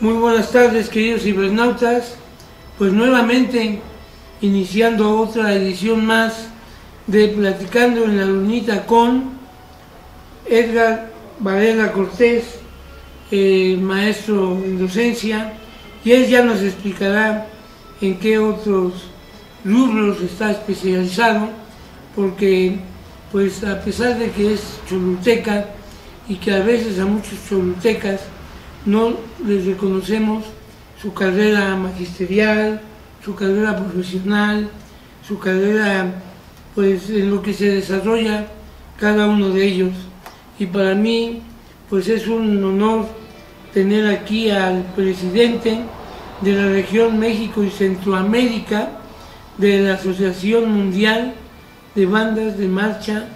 Muy buenas tardes, queridos cibernautas. Pues nuevamente iniciando otra edición más de Platicando en la Lunita con Edgar Varela Cortés, maestro en docencia, y él ya nos explicará en qué otros rubros está especializado, porque pues a pesar de que es choluteca y que a veces a muchos cholutecas no les reconocemos su carrera magisterial, su carrera profesional, su carrera pues en lo que se desarrolla cada uno de ellos. Y para mí pues es un honor tener aquí al presidente de la región México y Centroamérica de la Asociación Mundial de Bandas de Marcha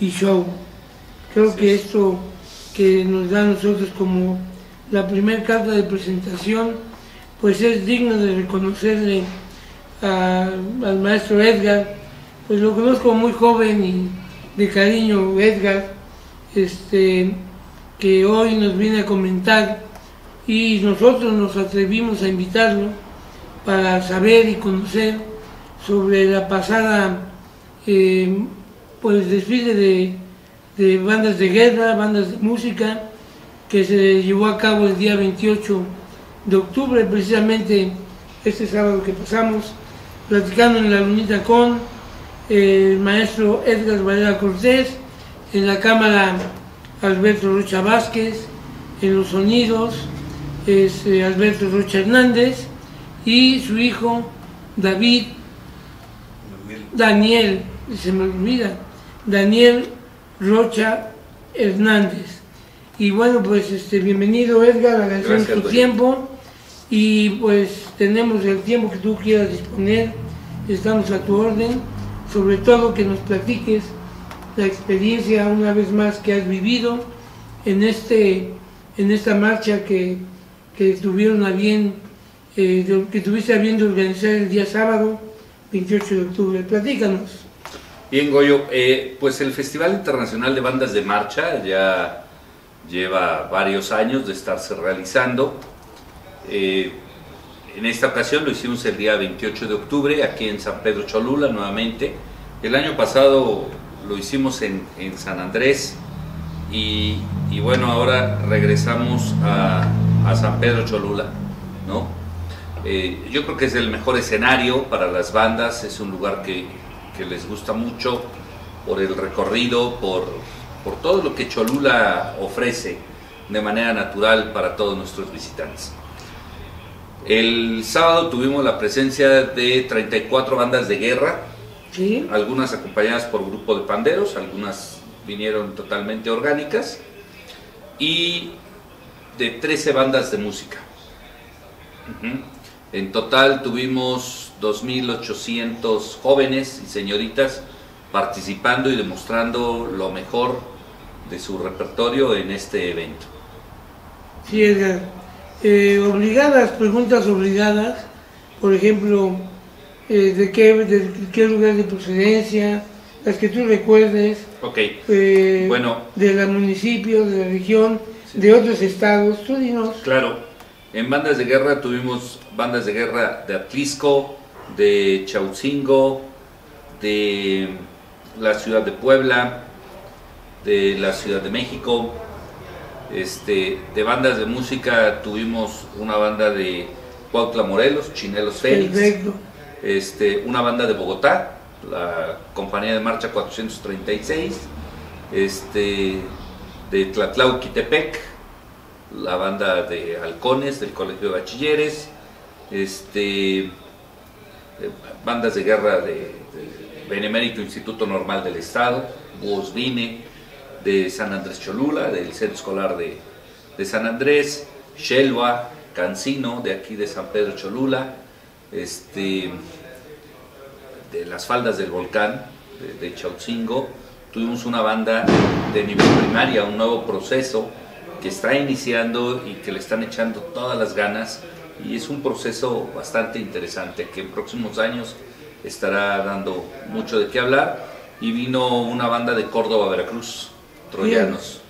y Show. Creo que esto que nos da a nosotros como la primera carta de presentación, pues es digno de reconocerle al maestro Edgar, pues lo conozco muy joven y de cariño Edgar, este, que hoy nos viene a comentar y nosotros nos atrevimos a invitarlo para saber y conocer sobre la pasada eh, pues desfile de, de bandas de guerra, bandas de música, que se llevó a cabo el día 28 de octubre, precisamente este sábado que pasamos, platicando en la lunita con el maestro Edgar Varela Cortés, en la cámara Alberto Rocha Vázquez, en los sonidos es eh, Alberto Rocha Hernández y su hijo David Daniel, se me olvida, Daniel Rocha Hernández. Y bueno, pues este, bienvenido Edgar, agradecemos tu tiempo y pues tenemos el tiempo que tú quieras disponer, estamos a tu orden, sobre todo que nos platiques la experiencia una vez más que has vivido en, este, en esta marcha que, que tuvieron a bien, eh, que tuviste a bien de organizar el día sábado 28 de octubre. Platícanos. Bien, Goyo, eh, pues el Festival Internacional de Bandas de Marcha ya lleva varios años de estarse realizando. Eh, en esta ocasión lo hicimos el día 28 de octubre aquí en San Pedro Cholula nuevamente. El año pasado lo hicimos en, San Andrés y, bueno, ahora regresamos a, San Pedro Cholula, ¿no? Eh, yo creo que es el mejor escenario para las bandas, es un lugar que, que les gusta mucho por el recorrido, por, por todo lo que Cholula ofrece de manera natural para todos nuestros visitantes. El sábado tuvimos la presencia de 34 bandas de guerra, algunas acompañadas por grupo de panderos, algunas vinieron totalmente orgánicas, y de 13 bandas de música. En total tuvimos 2.800 jóvenes y señoritas participando y demostrando lo mejor de su repertorio en este evento. Sí, Edgar. Eh, obligadas, preguntas obligadas, por ejemplo, eh, de, qué, de qué lugar de procedencia, las que tú recuerdes, okay. Eh, bueno, de la municipio, de la región, de otros estados, tú dinos. Claro, en bandas de guerra tuvimos bandas de guerra de Atlisco, de Chaucingo, de la ciudad de Puebla, de la Ciudad de México. Este, de bandas de música tuvimos una banda de Cuautla Morelos, Chinelos Félix. Este, una banda de Bogotá, la compañía de marcha 436. Este, de Tlatlauquitepec, la banda de halcones del Colegio de Bachilleres. Este, eh, bandas de guerra de, Benemérito Instituto Normal del Estado, Búhos Vine, de San Andrés Cholula, del Centro Escolar de, San Andrés, Shelva, Cancino, de aquí de San Pedro Cholula, este, de las faldas del volcán, de, de Chautzingo, tuvimos una banda de nivel primaria, un nuevo proceso que está iniciando y que le están echando todas las ganas y es un proceso bastante interesante que en próximos años estará dando mucho de qué hablar. Y vino una banda de Córdoba, Veracruz, Troyanos.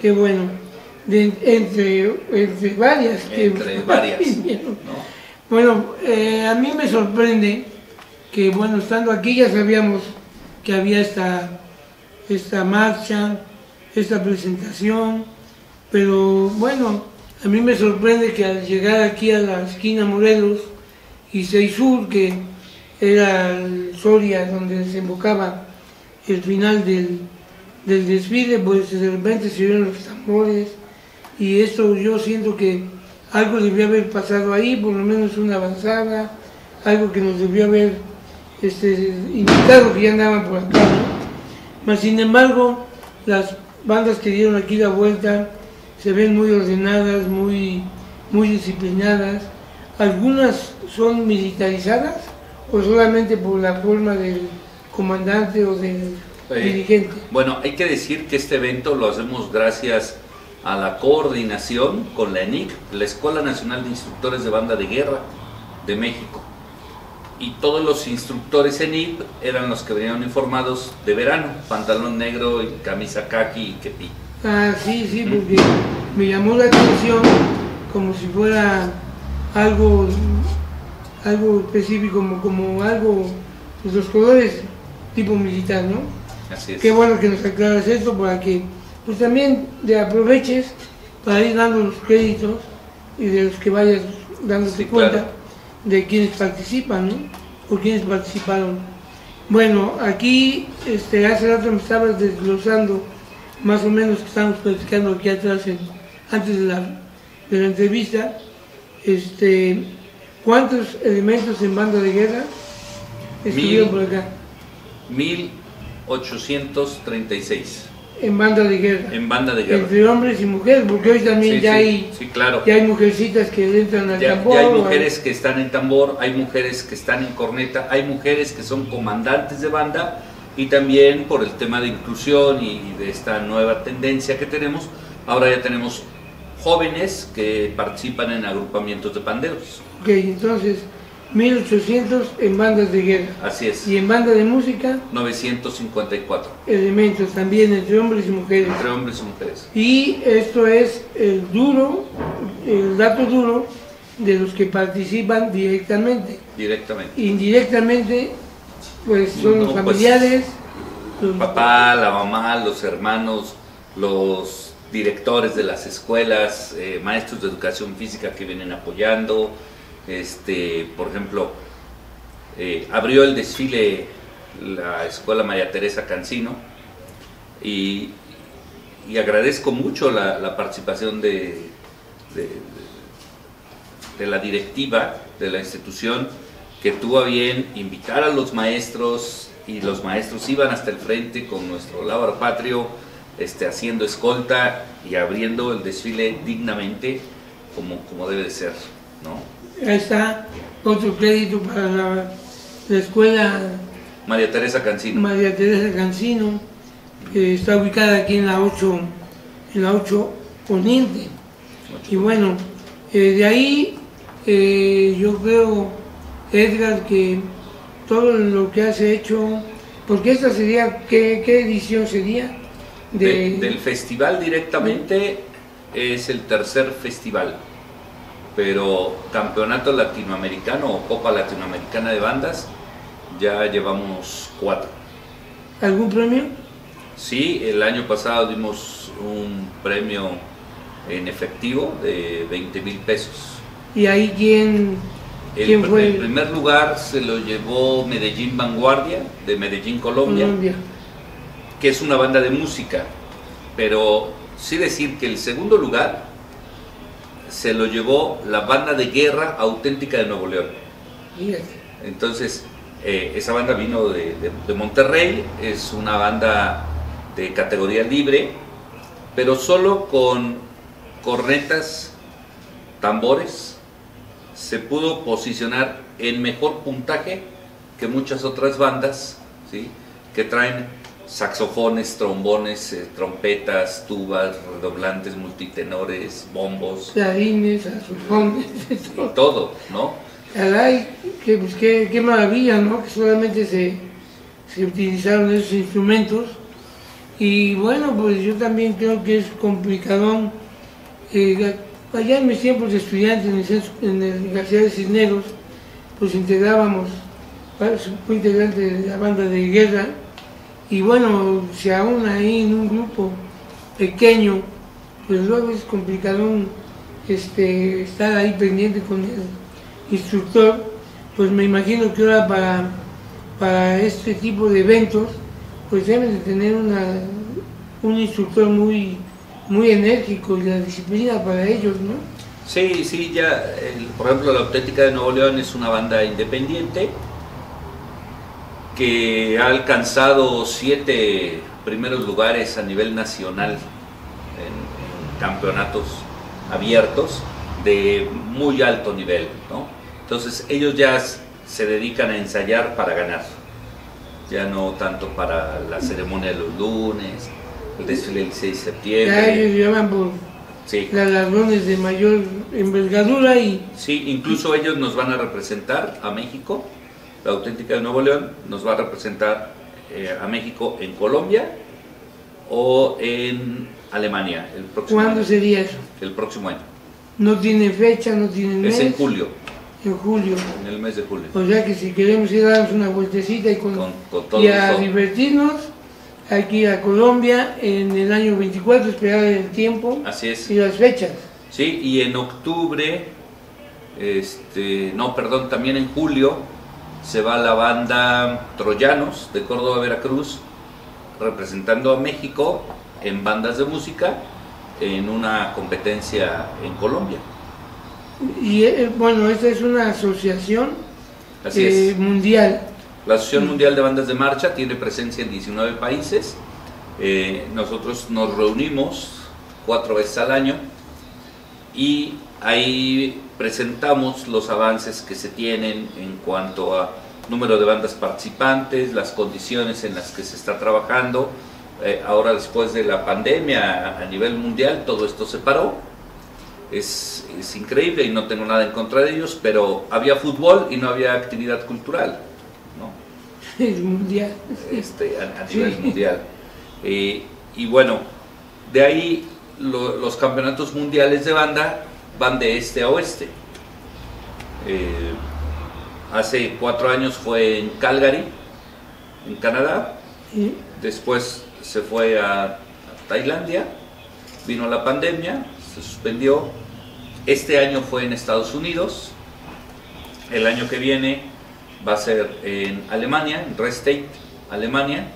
Qué bueno. de- entre, entre varias. que- Entre varias. Bueno, eh, a mí me sorprende que, bueno, estando aquí ya sabíamos que había esta, esta marcha, esta presentación, pero bueno, a mí me sorprende que al llegar aquí a la esquina Morelos y Seisur, que era el Soria donde desembocaba el final del, del desfile, pues de repente se oyeron los tambores y esto yo siento que algo debió haber pasado ahí, por lo menos una avanzada, algo que nos debió haber este, indicado que ya andaban por acá, ¿no? Mas sin embargo, las bandas que dieron aquí la vuelta se ven muy ordenadas, muy, muy disciplinadas. Algunas son militarizadas o solamente por la forma del comandante o del Eh, dirigente. Bueno, hay que decir que este evento lo hacemos gracias a la coordinación con la ENIC, la Escuela Nacional de Instructores de Banda de Guerra de México. Y todos los instructores ENIC eran los que venían uniformados de verano, pantalón negro y camisa kaki y kepi. Ah, sí, sí, porque me llamó la atención como si fuera algo, algo específico, como, como algo, pues los colores tipo militar, ¿no? Así es. Qué bueno que nos aclaras esto para que pues también te aproveches para ir dando los créditos y de los que vayas dándote Sí, cuenta claro. de quienes participan, ¿no? O quienes participaron. Bueno, aquí este, hace rato me estabas desglosando más o menos que estamos platicando aquí atrás en- antes de la, de la entrevista. Este, ¿Cuántos elementos en banda de guerra estuvieron por acá? 1836 En banda de guerra. en banda de guerra. Entre hombres y mujeres, porque hoy también Sí, ya, sí, Hay, sí, claro. ya hay mujercitas que entran al Ya, tambor. ya hay mujeres que están en tambor, hay mujeres que están en corneta, hay mujeres que son comandantes de banda y también por el tema de inclusión y de esta nueva tendencia que tenemos, ahora ya tenemos jóvenes que participan en agrupamientos de panderos. Ok, entonces 1800 en bandas de guerra. Así es, Y en banda de música, 954, elementos también entre hombres y mujeres. entre hombres y mujeres. Y esto es el duro, el dato duro de los que participan directamente. Directamente. Indirectamente, pues son No, los pues, familiares, los Papá, la mamá, los hermanos, los directores de las escuelas, eh, maestros de educación física que vienen apoyando. Este, por ejemplo, eh, abrió el desfile la escuela María Teresa Cancino y, agradezco mucho la, participación de la directiva de la institución que tuvo a bien invitar a los maestros y los maestros iban hasta el frente con nuestro lábaro patrio este, haciendo escolta y abriendo el desfile dignamente como, como debe de ser, ¿no? Ahí está otro crédito para la, la escuela María Teresa Cancino. María Teresa Cancino, que está ubicada aquí en la 8, en la 8 Poniente. Y bueno, eh, de ahí eh, yo creo, Edgar, que todo lo que has hecho, porque esta sería, ¿qué, qué edición sería? De- del festival directamente es el tercer festival, pero campeonato latinoamericano o Copa Latinoamericana de Bandas ya llevamos cuatro. ¿Algún premio? Sí, el año pasado dimos un premio en efectivo de 20 mil pesos. ¿Y ahí quién, quién fue? el primer lugar se lo llevó Medellín Vanguardia, de Medellín, Colombia, Colombia. que es una banda de música, pero sí decir que el segundo lugar se lo llevó la banda de guerra auténtica de Nuevo León. Entonces, eh, esa banda vino de, de- de Monterrey, es una banda de categoría libre, pero solo con cornetas, tambores, se pudo posicionar en mejor puntaje que muchas otras bandas, ¿sí? que traen saxofones, trombones, eh, trompetas, tubas, redoblantes, multitenores, bombos, Clarines, saxofones, y todo. ¿no? Caray, que, pues, qué, qué maravilla, ¿no? Que solamente se, se utilizaron esos instrumentos. Y bueno, pues yo también creo que es complicadón Eh, allá en mis tiempos de estudiante en el, centro- en el Universidad de Cisneros, pues integrábamos, fui integrante de la banda de guerra y bueno, si aún ahí en un grupo pequeño, pues luego es complicado este, estar ahí pendiente con el instructor, pues me imagino que ahora para, para este tipo de eventos, pues deben de tener un instructor muy, muy enérgico y la disciplina para ellos, ¿no? Sí, sí, ya, el- por ejemplo, la Auténtica de Nuevo León es una banda independiente que ha alcanzado siete primeros lugares a nivel nacional en, en campeonatos abiertos de muy alto nivel, ¿no? Entonces ellos ya se dedican a ensayar para ganar, ya no tanto para la ceremonia de los lunes, el desfile del 6 de Ya septiembre. ellos llevan por Sí. galardones de mayor envergadura y Sí, incluso ellos nos van a representar a México, la auténtica de Nuevo León nos va a representar eh, a México en Colombia o en Alemania el próximo ¿cuándo año. sería eso? El próximo año. No tiene fecha, no tiene mes. Es en julio, En julio. en el mes de julio. O sea que si queremos ir a darnos una vueltecita y, con, Con- con todo y a divertirnos, ir a Colombia en el año 24, esperar el tiempo Así es. y las fechas. Sí, y en octubre, este, no, perdón, también en julio se va la banda Troyanos de Córdoba, Veracruz, representando a México en bandas de música en una competencia en Colombia. Y eh, bueno, esta es una asociación Así eh, es. mundial. La Asociación Mundial de Bandas de Marcha tiene presencia en 19 países. Eh, nosotros nos reunimos cuatro veces al año y ahí presentamos los avances que se tienen en cuanto a número de bandas participantes, las condiciones en las que se está trabajando. Eh, ahora después de la pandemia a nivel mundial todo esto se paró. Es, es increíble y no tengo nada en contra de ellos, pero había fútbol y no había actividad cultural. ¿no? Es mundial. este, a, a nivel Sí. mundial. Eh, y bueno, de ahí lo- los campeonatos mundiales de banda van de este a oeste. Eh, hace cuatro años fue en Calgary, en Canadá, después se fue a, a Tailandia, vino la pandemia, se suspendió. Este año fue en Estados Unidos, el año que viene va a ser en Alemania, en Restate, Alemania,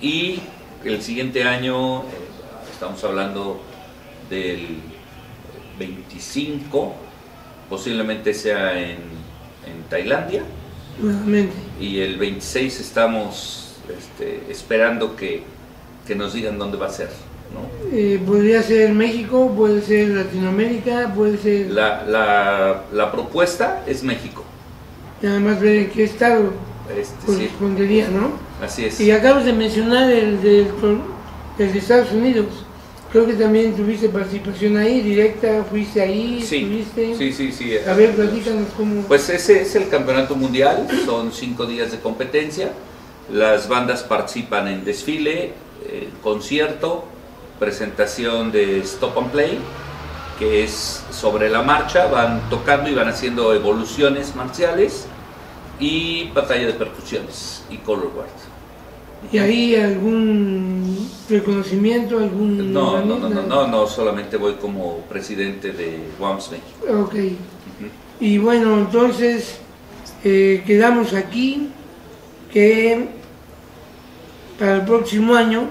y el siguiente año, eh, estamos hablando del 25, posiblemente sea en, en Tailandia, nuevamente. y el 26 estamos este, esperando que, que nos digan dónde va a ser. ¿no? Eh, podría ser México, puede ser Latinoamérica, puede ser La, la, la propuesta es México. nada más ver en qué estado Este, sí, correspondería, ¿no? así es. Y acabas de mencionar el, del- el de Estados Unidos. Creo que también tuviste participación ahí, directa, fuiste ahí, Sí, estuviste. sí, sí, sí. A ver, platícanos cómo. Pues ese es el campeonato mundial, son cinco días de competencia. Las bandas participan en desfile, eh, concierto, presentación de Stop and Play, que es sobre la marcha, van tocando y van haciendo evoluciones marciales, y batalla de percusiones y color guard. ¿Y ahí algún reconocimiento, algún No, no, no, no, no, no, solamente voy como presidente de WAMS México. Ok. Y bueno, entonces eh, quedamos aquí que para el próximo año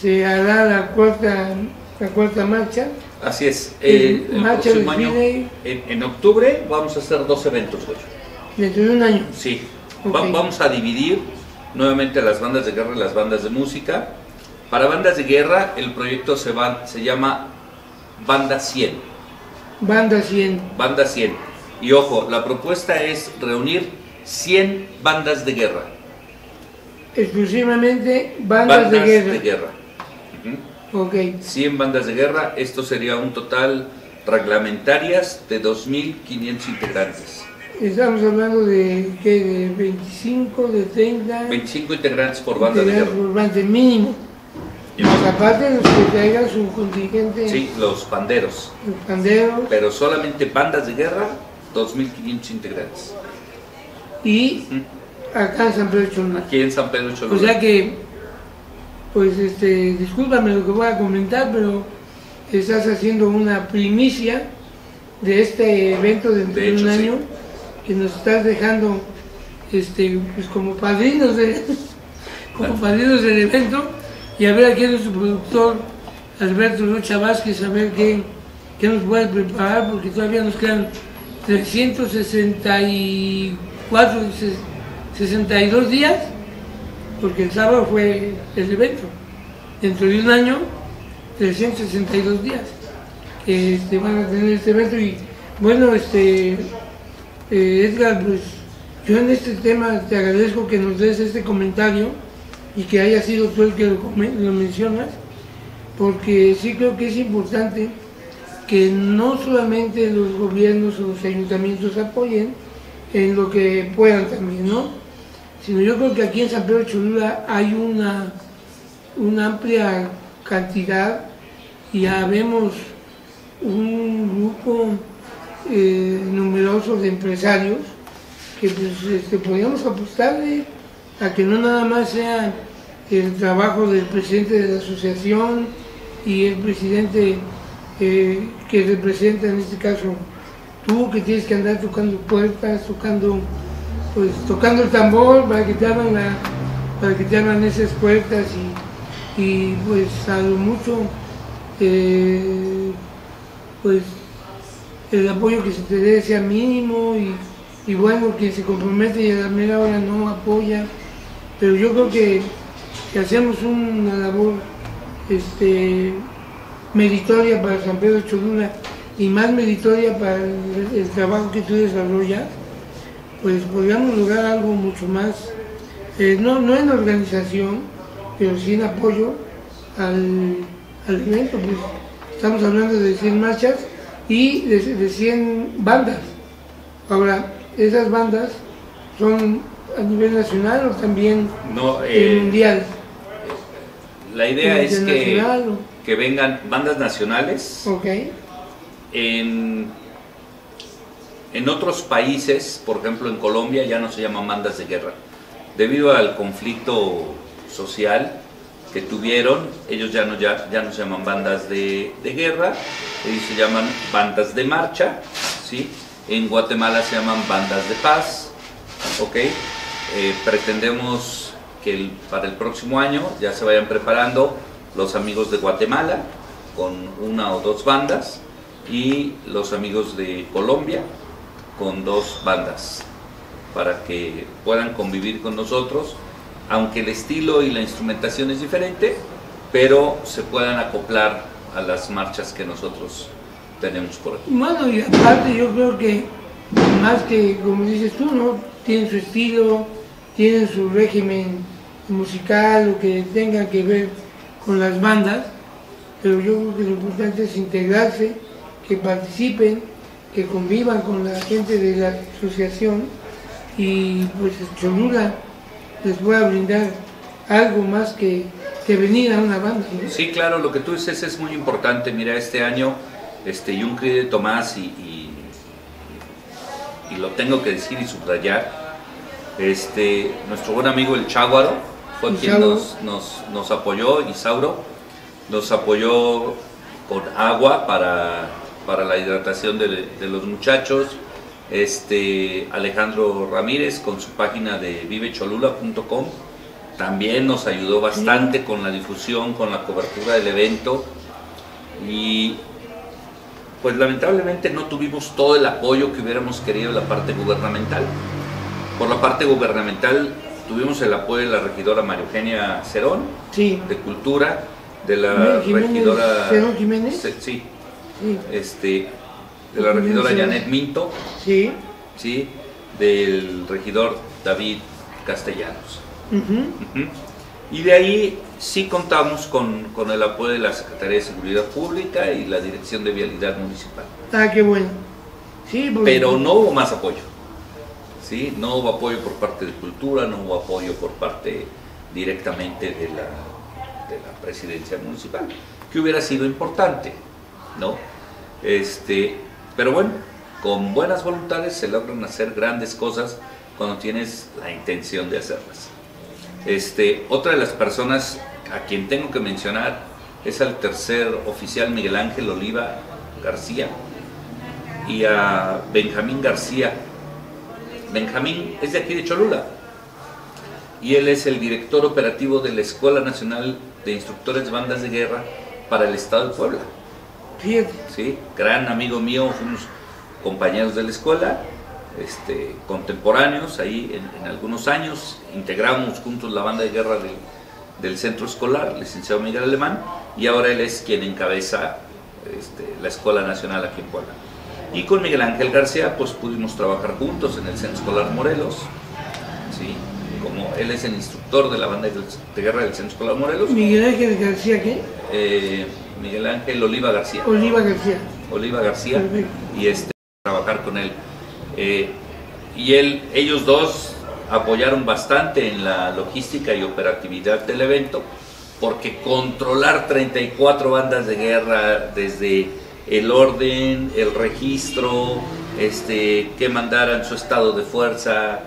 se hará la cuarta, la cuarta marcha. Así es, El eh, el marcha próximo año, desfile. en, en octubre, vamos a hacer dos eventos, güey. Dentro de un año. Sí, Va- vamos a dividir nuevamente las bandas de guerra y las bandas de música. Para bandas de guerra, el proyecto se, va, se llama Banda 100. Banda 100. Banda 100. Y ojo, la propuesta es reunir 100 bandas de guerra. Exclusivamente bandas, de guerra. guerra. Ujú. Ok. 100 bandas de guerra, esto sería un total reglamentarias de 2.500 integrantes. Estamos hablando de, ¿qué? de 25, de 30. 25 integrantes por banda de guerra. por banda mínimo. Más aparte los que traigan su contingente. Sí, los panderos. Los panderos. Pero solamente bandas de guerra, 2.500 integrantes. Y acá en San Pedro Cholula. Aquí en San Pedro Cholula. O sea que, pues, este, discúlpame lo que voy a comentar, pero estás haciendo una primicia de este evento dentro de, un año que nos estás dejando, este, pues, como padrinos de, como padrinos del evento y a ver aquí es nuestro productor Alberto Rocha Vázquez, a ver qué, qué nos puede preparar, porque todavía nos quedan 364, 62 días, porque el sábado fue el evento. Dentro de un año, 362 días que este, van a tener este evento. Y bueno, este eh, Edgar, pues yo en este tema te agradezco que nos des este comentario y que haya sido tú el que lo, lo mencionas, porque sí creo que es importante que no solamente los gobiernos o los ayuntamientos apoyen en lo que puedan también, ¿no? Sino yo creo que aquí en San Pedro Cholula hay una, una amplia cantidad y ya vemos un grupo eh, numeroso de empresarios que pues este, podríamos apostarle a que no nada más sea el trabajo del presidente de la asociación y el presidente eh, que representa en este caso tú que tienes que andar tocando puertas, tocando pues tocando el tambor para que te abran para que te abran esas puertas y, y pues a lo mucho eh, pues el apoyo que se te dé sea mínimo y, bueno, quien se compromete y a la mera hora no apoya, pero yo creo que, que hacemos una labor este, meritoria para San Pedro Cholula y más meritoria para el, trabajo que tú desarrollas, pues podríamos lograr algo mucho más, eh, no, no en organización, pero sí en apoyo al, al evento. Pues, estamos hablando de 100 marchas y de, 100 bandas. Ahora, esas bandas son a nivel nacional o también no, eh, mundial. La idea es que, que vengan bandas nacionales. Okay. En, en otros países, por ejemplo en Colombia, ya no se llaman bandas de guerra. Debido al conflicto social, que tuvieron, ellos ya no, ya, ya no se llaman bandas de, de, guerra, se llaman bandas de marcha, ¿sí? en Guatemala se llaman bandas de paz, ¿ok? Eh, pretendemos que para el próximo año ya se vayan preparando los amigos de Guatemala con una o dos bandas y los amigos de Colombia con dos bandas para que puedan convivir con nosotros aunque el estilo y la instrumentación es diferente, pero se puedan acoplar a las marchas que nosotros tenemos por aquí. Bueno, y aparte yo creo que más que, como dices tú, ¿no? Tienen su estilo, tienen su régimen musical, lo que tenga que ver con las bandas, pero yo creo que lo importante es integrarse, que participen, que convivan con la gente de la asociación y pues Cholula les voy a brindar algo más que, que venir a una banda. Sí, claro, lo que tú dices es muy importante. Mira, este año, este, Yuncri de Tomás, y, y, y, lo tengo que decir y subrayar, este, nuestro buen amigo el Cháguaro fue quien nos, nos, nos, apoyó, Isauro, nos apoyó con agua para, para la hidratación de, de los muchachos este, Alejandro Ramírez con su página de vivecholula.com también nos ayudó bastante con la difusión, con la cobertura del evento y pues lamentablemente no tuvimos todo el apoyo que hubiéramos querido de la parte gubernamental. Por la parte gubernamental tuvimos el apoyo de la regidora María Eugenia Cerón, de Cultura, de la regidora... Cerón Jiménez. Sí, sí. Este, de la regidora Janet Minto, sí. ¿sí? del regidor David Castellanos. Y de ahí sí contamos con, con, el apoyo de la Secretaría de Seguridad Pública y la Dirección de Vialidad Municipal. Ah, qué bueno. Sí, Pero no hubo más apoyo. ¿sí? No hubo apoyo por parte de Cultura, no hubo apoyo por parte directamente de la, de la presidencia municipal, que hubiera sido importante, ¿no? Este, pero bueno, con buenas voluntades se logran hacer grandes cosas cuando tienes la intención de hacerlas. Este, otra de las personas a quien tengo que mencionar es al tercer oficial Miguel Ángel Oliva García y a Benjamín García. Benjamín es de aquí de Cholula y él es el director operativo de la Escuela Nacional de Instructores de Bandas de Guerra para el Estado de Puebla. Sí, gran amigo mío, fuimos compañeros de la escuela, este, contemporáneos, ahí en, algunos años, integramos juntos la banda de guerra del, centro escolar, licenciado Miguel Alemán, y ahora él es quien encabeza este, la Escuela Nacional aquí en Puebla. Y con Miguel Ángel García, pues pudimos trabajar juntos en el Centro Escolar Morelos, ¿sí? como él es el instructor de la banda de, guerra del Centro Escolar Morelos. ¿Miguel Ángel García qué? Eh, Miguel Ángel Oliva García. Oliva García. Oliva García. Y este, trabajar con él. Eh, y él, ellos dos apoyaron bastante en la logística y operatividad del evento, porque controlar 34 bandas de guerra desde el orden, el registro, este, que mandaran su estado de fuerza,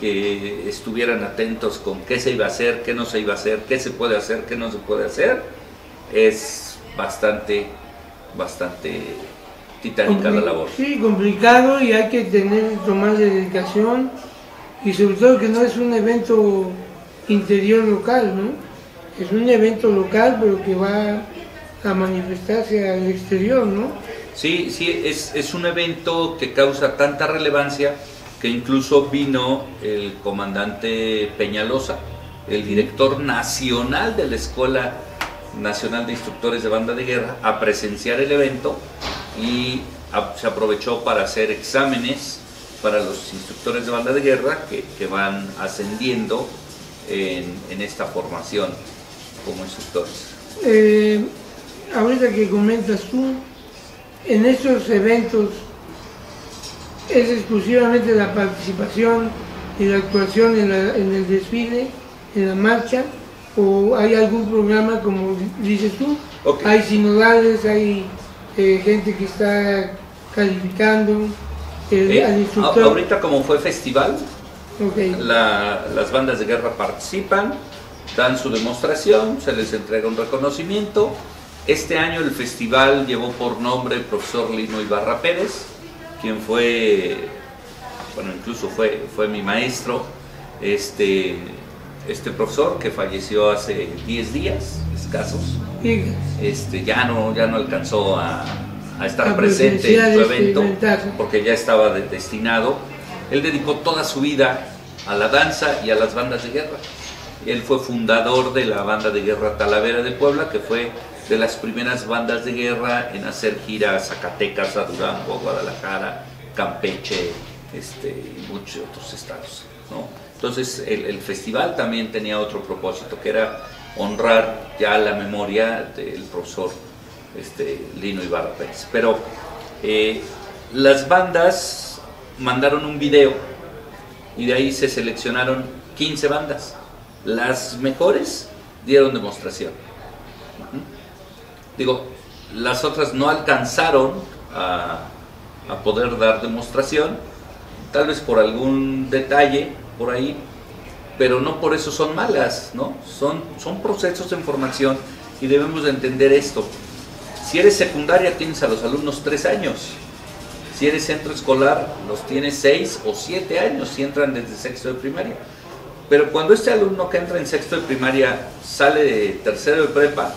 que estuvieran atentos con qué se iba a hacer, qué no se iba a hacer, qué se puede hacer, qué no se puede hacer, es bastante, bastante titánica la labor. Sí, complicado y hay que tener, tomar dedicación y sobre todo que no es un evento interior local, ¿no? Es un evento local pero que va a manifestarse al exterior, ¿no? Sí, sí, es, es un evento que causa tanta relevancia que incluso vino el comandante Peñalosa, el director nacional de la Escuela Nacional de Instructores de Banda de Guerra, a presenciar el evento y se aprovechó para hacer exámenes para los instructores de banda de guerra que, van ascendiendo en, esta formación como instructores. Eh, ahorita que comentas tú, en estos eventos es exclusivamente la participación y la actuación en, el desfile, en la marcha, o hay algún programa como dices tú, hay sinodales, hay eh, gente que está calificando, eh, Ahorita como fue festival, las bandas de guerra participan, dan su demostración, se les entrega un reconocimiento. Este año el festival llevó por nombre el profesor Lino Ibarra Pérez, quien fue, bueno, incluso fue, fue mi maestro, este, este profesor que falleció hace 10 días escasos este, ya, no, ya no alcanzó a, estar presente en su este evento porque ya estaba destinado. Él dedicó toda su vida a la danza y a las bandas de guerra. Él fue fundador de la banda de guerra Talavera de Puebla, que fue de las primeras bandas de guerra en hacer giras a Zacatecas, a Durango, a Guadalajara, Campeche este, y muchos otros estados. Entonces el, festival también tenía otro propósito, que era honrar ya la memoria del profesor este, Lino Ibarra Pérez. Pero eh, las bandas mandaron un video y de ahí se seleccionaron 15 bandas. Las mejores dieron demostración. Digo, las otras no alcanzaron a poder dar demostración, tal vez por algún detalle por ahí, pero no por eso son malas, ¿no? Son, son procesos de formación y debemos de entender esto. Si eres secundaria tienes a los alumnos tres años, si eres centro escolar los tienes seis o siete años si entran desde sexto de primaria. Pero cuando este alumno que entra en sexto de primaria sale de tercero de prepa,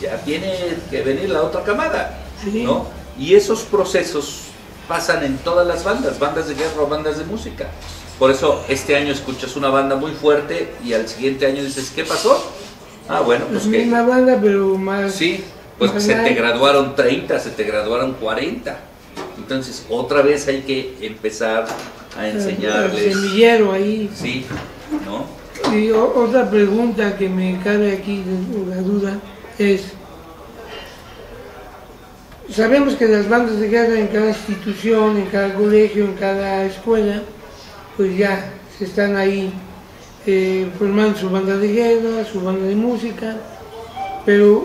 ya tiene que venir la otra camada, ¿no? Y esos procesos pasan en todas las bandas, bandas de guerra o bandas de música. Por eso este año escuchas una banda muy fuerte y al siguiente año dices, ¿qué pasó? Ah, bueno, pues que... Misma banda, pero más... Sí, pues se te graduaron 30, se te graduaron 40. Entonces, otra vez hay que empezar a enseñarles... El semillero ahí. Sí, ¿no? Y otra pregunta que me cabe aquí, la duda, es... Sabemos que las bandas de guerra en cada institución, en cada colegio, en cada escuela, pues ya se están ahí eh, formando su banda de guerra, su banda de música, pero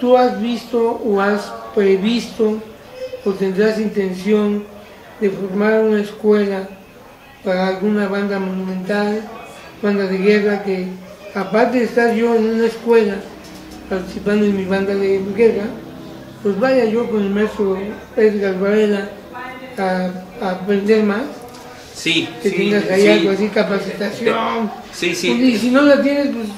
tú has visto o has previsto o tendrás intención de formar una escuela para alguna banda monumental, banda de guerra, que aparte de estar yo en una escuela participando en mi banda de guerra, pues vaya yo con el maestro Edgar Varela a, aprender más. Sí, que tengas ahí algo así, capacitación. Sí, sí. Y si no la tienes, pues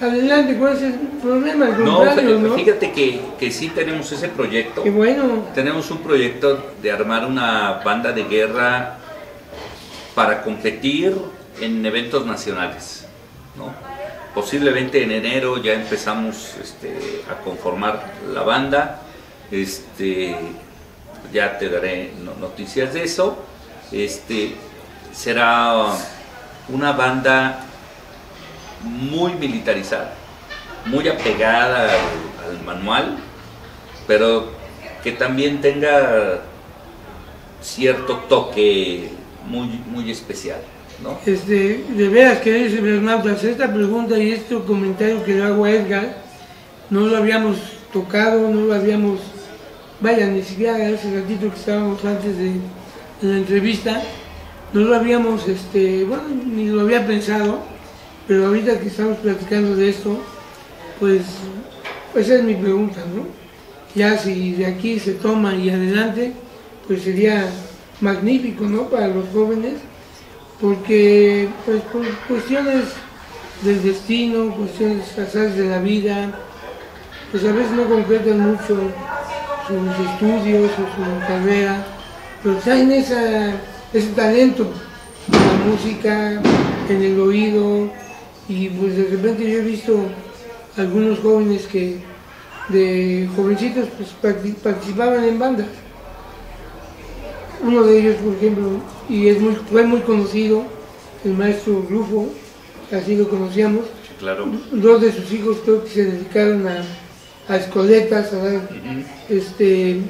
adelante, ¿cuál es el problema? no, fíjate que, que, sí tenemos ese proyecto. Qué bueno. Tenemos un proyecto de armar una banda de guerra para competir en eventos nacionales. ¿no? Posiblemente en enero ya empezamos este, a conformar la banda. Este, ya te daré noticias de eso. Este, será una banda muy militarizada, muy apegada al, manual, pero que también tenga cierto toque muy, muy especial. ¿no? Este, de veras, queridos cibernautas, esta pregunta y este comentario que le hago a Edgar, no lo habíamos tocado, no lo habíamos, vaya, ni siquiera ese ratito que estábamos antes de la entrevista, no lo habíamos, este, bueno, ni lo había pensado, pero ahorita que estamos platicando de esto, pues esa es mi pregunta, ¿no? Ya si de aquí se toma y adelante, pues sería magnífico, ¿no? Para los jóvenes, porque pues por cuestiones del destino, cuestiones pasadas de la vida, pues a veces no concretan mucho sus estudios o su carrera, pero traen esa, ese talento en la música, en el oído, y pues de repente yo he visto algunos jóvenes que de jovencitos pues participaban en bandas. Uno de ellos, por ejemplo, y es muy, fue muy conocido, el maestro Rufo, así lo conocíamos. claro. Dos de sus hijos creo que se dedicaron a, a escoletas, a dar, este,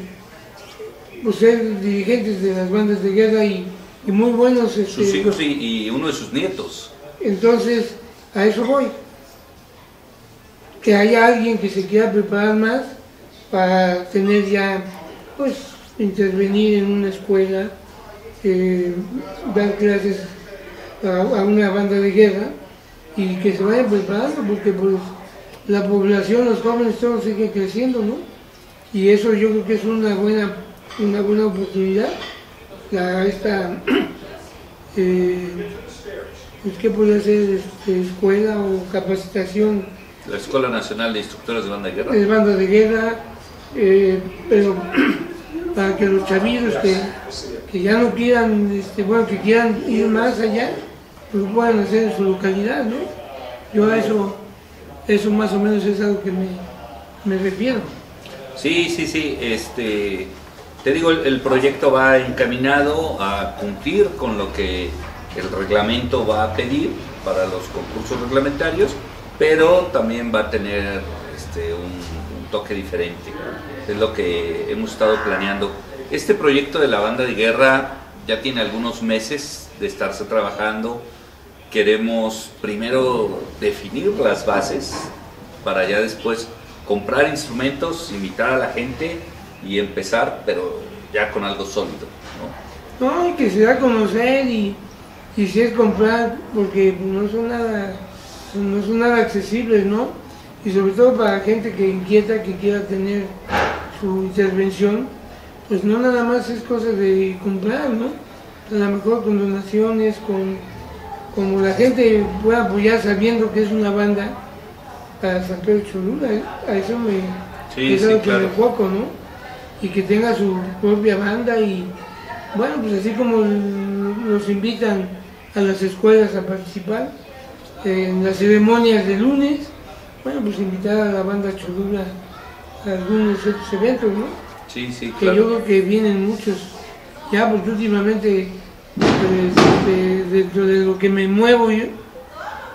pues ser dirigentes de las bandas de guerra y, muy buenos. sus este, hijos y, y uno de sus nietos. Entonces, a eso voy. Que haya alguien que se quiera preparar más para tener ya, pues, intervenir en una escuela, eh, dar clases a, una banda de guerra y que se vaya preparando porque pues la población, los jóvenes todos siguen creciendo, ¿no? Y eso yo creo que es una buena, una buena oportunidad. La, esta eh, pues, ¿qué puede hacer este, escuela o capacitación? La Escuela Nacional de Instructores de Banda de Guerra. De banda de guerra, eh, pero para que los chavillos que, ya no quieran, este, bueno, que quieran ir más allá, pues lo puedan hacer en su localidad, ¿no? Yo a eso, eso más o menos es algo que me, me refiero. Sí, sí, sí, este, te digo, el proyecto va encaminado a cumplir con lo que el reglamento va a pedir para los concursos reglamentarios, pero también va a tener este, un, toque diferente. Es lo que hemos estado planeando. Este proyecto de la banda de guerra ya tiene algunos meses de estarse trabajando. Queremos primero definir las bases para ya después comprar instrumentos, invitar a la gente y empezar, pero ya con algo sólido. No, no que se da a conocer y y si es comprar, porque no son nada, no son nada accesibles, ¿no? Y sobre todo para gente que inquieta, que quiera tener su intervención, pues no nada más es cosa de comprar, ¿no? A lo mejor con donaciones, con como la gente pueda apoyar sabiendo que es una banda para San Pedro Cholula, a eso me, sí, me enfoco, ¿no? Y que tenga su propia banda y bueno, pues así como los invitan a las escuelas a participar en las ceremonias de lunes, bueno, pues invitar a la banda Cholula a algunos otros eventos, ¿no? Sí, sí, Que yo creo que vienen muchos, ya porque últimamente, pues, dentro de lo que me muevo yo,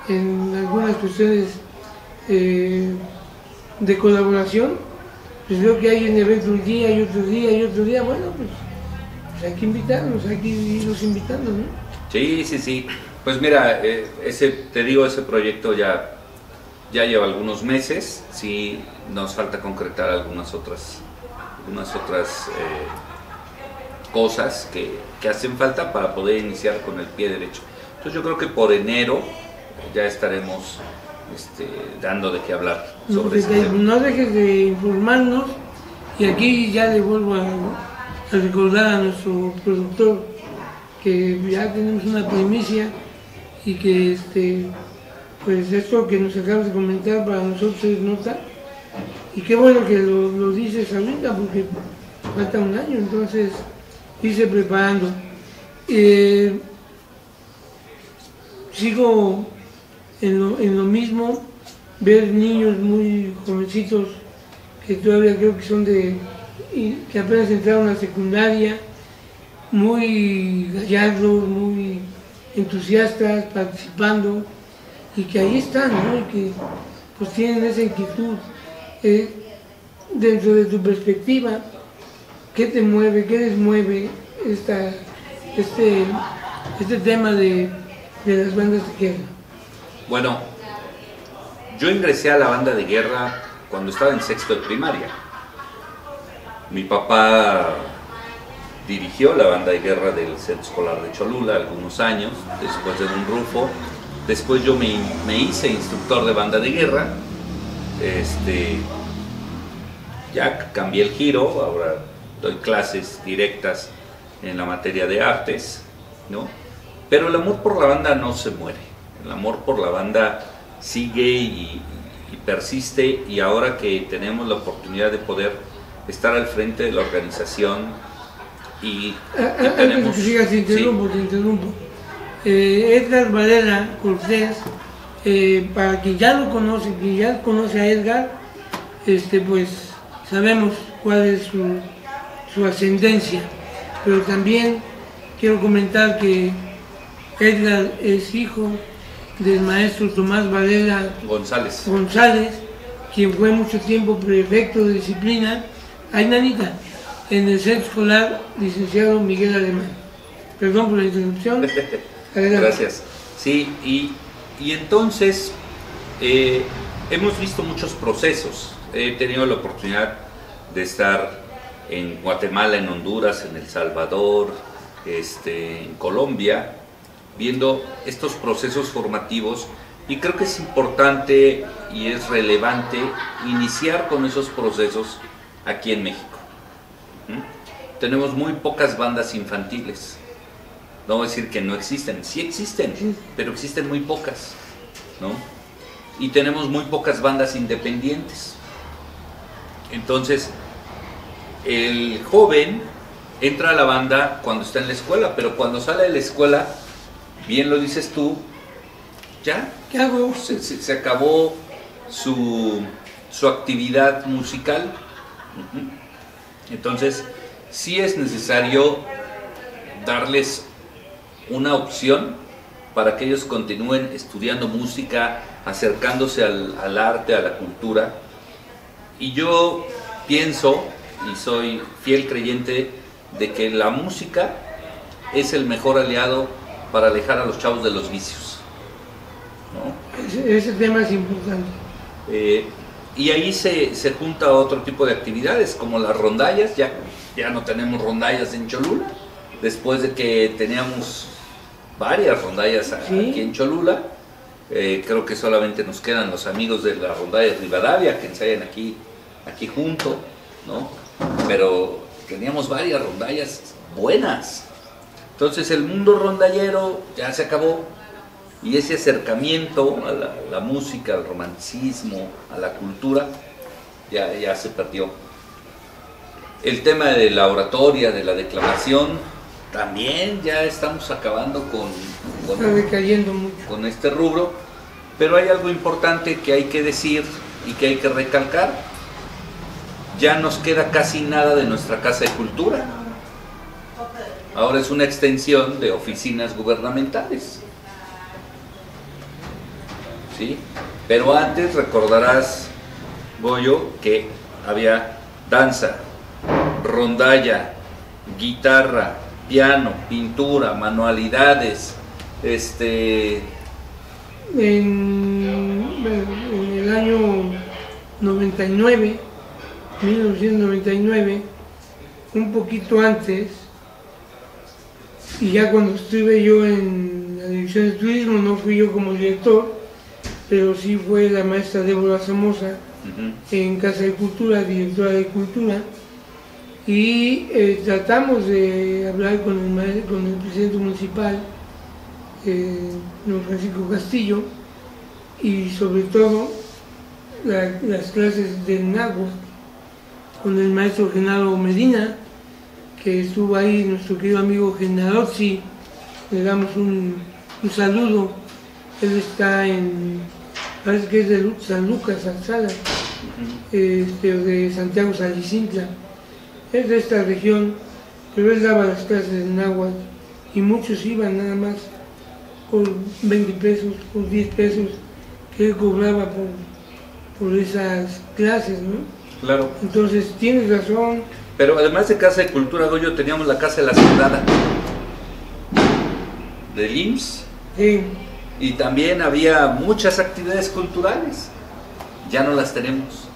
en algunas cuestiones eh, de colaboración, pues veo que hay un evento un día y otro día y otro día, bueno, pues, pues hay que invitarlos, hay que irlos invitando, ¿no? Sí, sí, sí. Pues mira, eh, ese, te digo, ese proyecto ya, ya lleva algunos meses, sí nos falta concretar algunas otras, algunas otras eh, cosas que, que hacen falta para poder iniciar con el pie derecho. Entonces yo creo que por enero ya estaremos este, dando de qué hablar sobre no, este no dejes de informarnos y aquí ya le vuelvo a, a recordar a nuestro productor que ya tenemos una primicia y que este pues esto que nos acabas de comentar para nosotros es nota. Y qué bueno que lo, lo dices ahorita porque falta un año entonces irse preparando. Eh, sigo en lo, mismo ver niños muy jovencitos que todavía creo que son de que apenas entraron a secundaria muy gallardos muy entusiastas participando y que ahí están, ¿no? Y que pues tienen esa inquietud. Eh, dentro de tu perspectiva, ¿qué te mueve, qué les mueve esta, este, este tema de, de las bandas de guerra? Bueno, yo ingresé a la banda de guerra cuando estaba en sexto de primaria. Mi papá dirigió la banda de guerra del centro escolar de Cholula algunos años, después de un Rufo. Después yo me, me hice instructor de banda de guerra. Este, ya cambié el giro, ahora doy clases directas en la materia de artes, ¿no? Pero el amor por la banda no se muere. El amor por la banda sigue y, y persiste y ahora que tenemos la oportunidad de poder estar al frente de la organización y, Ah, y ah, de tenemos... que sigas, te sí. interrumpo, te interrumpo. Eh, Edgar Varela Cortés, eh, para quien ya lo conoce, quien ya conoce a Edgar, este, pues sabemos cuál es su, su ascendencia. Pero también quiero comentar que Edgar es hijo del maestro Tomás Varela González. González, quien fue mucho tiempo prefecto de disciplina, ay nanita, en el centro escolar licenciado Miguel Alemán. Perdón por la interrupción. Gracias. Sí, y, y entonces eh, hemos visto muchos procesos. He tenido la oportunidad de estar en Guatemala, en Honduras, en El Salvador, este, en Colombia, viendo estos procesos formativos y creo que es importante y es relevante iniciar con esos procesos aquí en México. ¿Mm? Tenemos muy pocas bandas infantiles. No voy a decir que no existen, sí existen, pero existen muy pocas, ¿no? Y tenemos muy pocas bandas independientes. Entonces, el joven entra a la banda cuando está en la escuela, pero cuando sale de la escuela, bien lo dices tú, ya ¿Qué hago? se, acabó su, su actividad musical. Entonces, sí es necesario darles una opción para que ellos continúen estudiando música, acercándose al, al arte, a la cultura. Y yo pienso, y soy fiel creyente, de que la música es el mejor aliado para alejar a los chavos de los vicios. ¿no? Ese, ese tema es importante. Eh, y ahí se, se junta otro tipo de actividades, como las rondallas, ya, ya no tenemos rondallas en Cholula, después de que teníamos varias rondallas Sí. aquí en Cholula, eh, creo que solamente nos quedan los amigos de la rondalla de Rivadavia que ensayan aquí, aquí junto, ¿no? Pero teníamos varias rondallas buenas. Entonces el mundo rondallero ya se acabó, y ese acercamiento a la, la música, al romanticismo, a la cultura, ya, ya se perdió. El tema de la oratoria, de la declamación, también ya estamos acabando con, con, con este rubro, pero hay algo importante que hay que decir y que hay que recalcar. Ya nos queda casi nada de nuestra Casa de Cultura. Ahora es una extensión de oficinas gubernamentales. ¿sí? Pero antes recordarás, Goyo, que había danza, rondalla, guitarra, piano, pintura, manualidades, este, En, en el año 99, 1999, un poquito antes, y ya cuando estuve yo en la dirección de turismo, no fui yo como director, pero sí fue la maestra Débora Somoza en Casa de Cultura, directora de Cultura, y eh, tratamos de hablar con el, con el presidente municipal, eh, don Francisco Castillo, y sobre todo las clases de náhuatl con el maestro Genaro Medina, que estuvo ahí, nuestro querido amigo Genarozzi, le damos un, saludo. Él está en, parece que es de San Lucas, Alzada, este, de Santiago Salicintla. Es de esta región, pero él daba las clases de náhuatl y muchos iban nada más por 20 pesos, por 10 pesos que él cobraba por, por esas clases, ¿no? Claro. Entonces, tienes razón. Pero además de Casa de Cultura, Goyo, teníamos la Casa de la Ciudad de IMSS. Sí. Y también había muchas actividades culturales. Ya no las tenemos.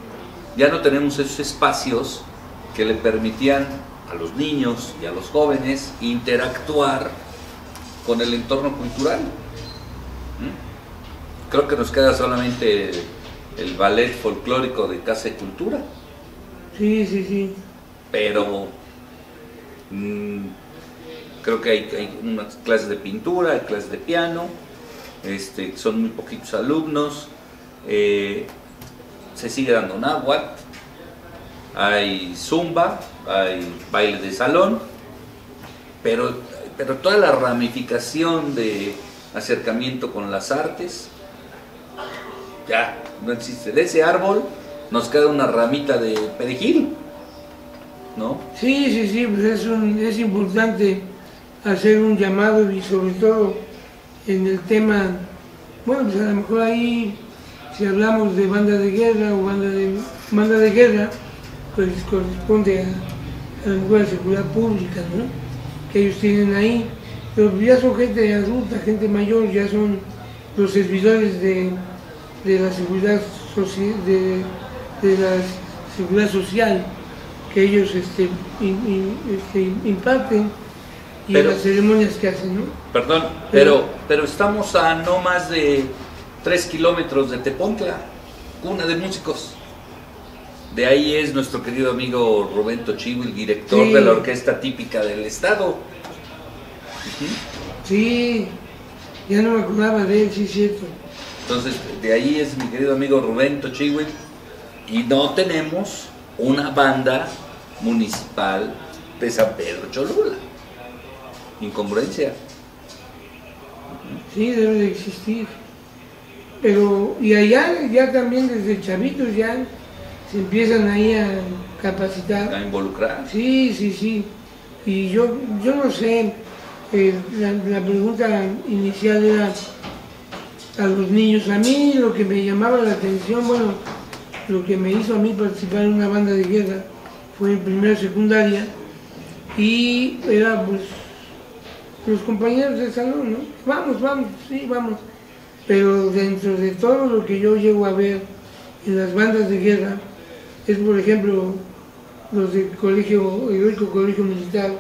Ya no tenemos esos espacios que le permitían a los niños y a los jóvenes interactuar con el entorno cultural. ¿Mm? Creo que nos queda solamente el ballet folclórico de Casa de Cultura. Sí, sí, sí. Pero mm, creo que hay, unas clases de pintura, hay clases de piano, este, son muy poquitos alumnos, eh, se sigue dando náhuatl, hay zumba, hay baile de salón, pero, pero toda la ramificación de acercamiento con las artes, ya no existe. De ese árbol nos queda una ramita de perejil, Sí, sí, sí, pues es, importante hacer un llamado y sobre todo en el tema, bueno, pues a lo mejor ahí, si hablamos de banda de guerra o banda de, banda de guerra, pues corresponde a, la seguridad pública, ¿no? Que ellos tienen ahí. Pero ya son gente adulta, gente mayor, ya son los servidores de la seguridad de, de la seguridad social que ellos este, este imparten y las ceremonias que hacen, ¿no? Perdón, pero, pero estamos a no más de tres kilómetros de Tepontla, cuna de músicos. De ahí es nuestro querido amigo Rubén Tochivo, el director de la orquesta típica del estado. Sí, ya no me acordaba de él, sí es cierto. Entonces, de ahí es mi querido amigo Rubén Tochigüe. Y no tenemos una banda municipal de San Pedro Cholula. Incongruencia. Sí, debe de existir. Pero, y allá ya también desde chavitos ya se empiezan ahí a capacitar. A involucrar. Sí, sí, sí. Y yo, yo no sé, eh, la pregunta inicial era a los niños. A mí lo que me llamaba la atención, bueno, lo que me hizo a mí participar en una banda de guerra fue en primera secundaria y era pues los compañeros del salón, ¿no? Vamos, vamos, sí, vamos. Pero dentro de todo lo que yo llego a ver en las bandas de guerra, es por ejemplo los del colegio, heroico colegio militar,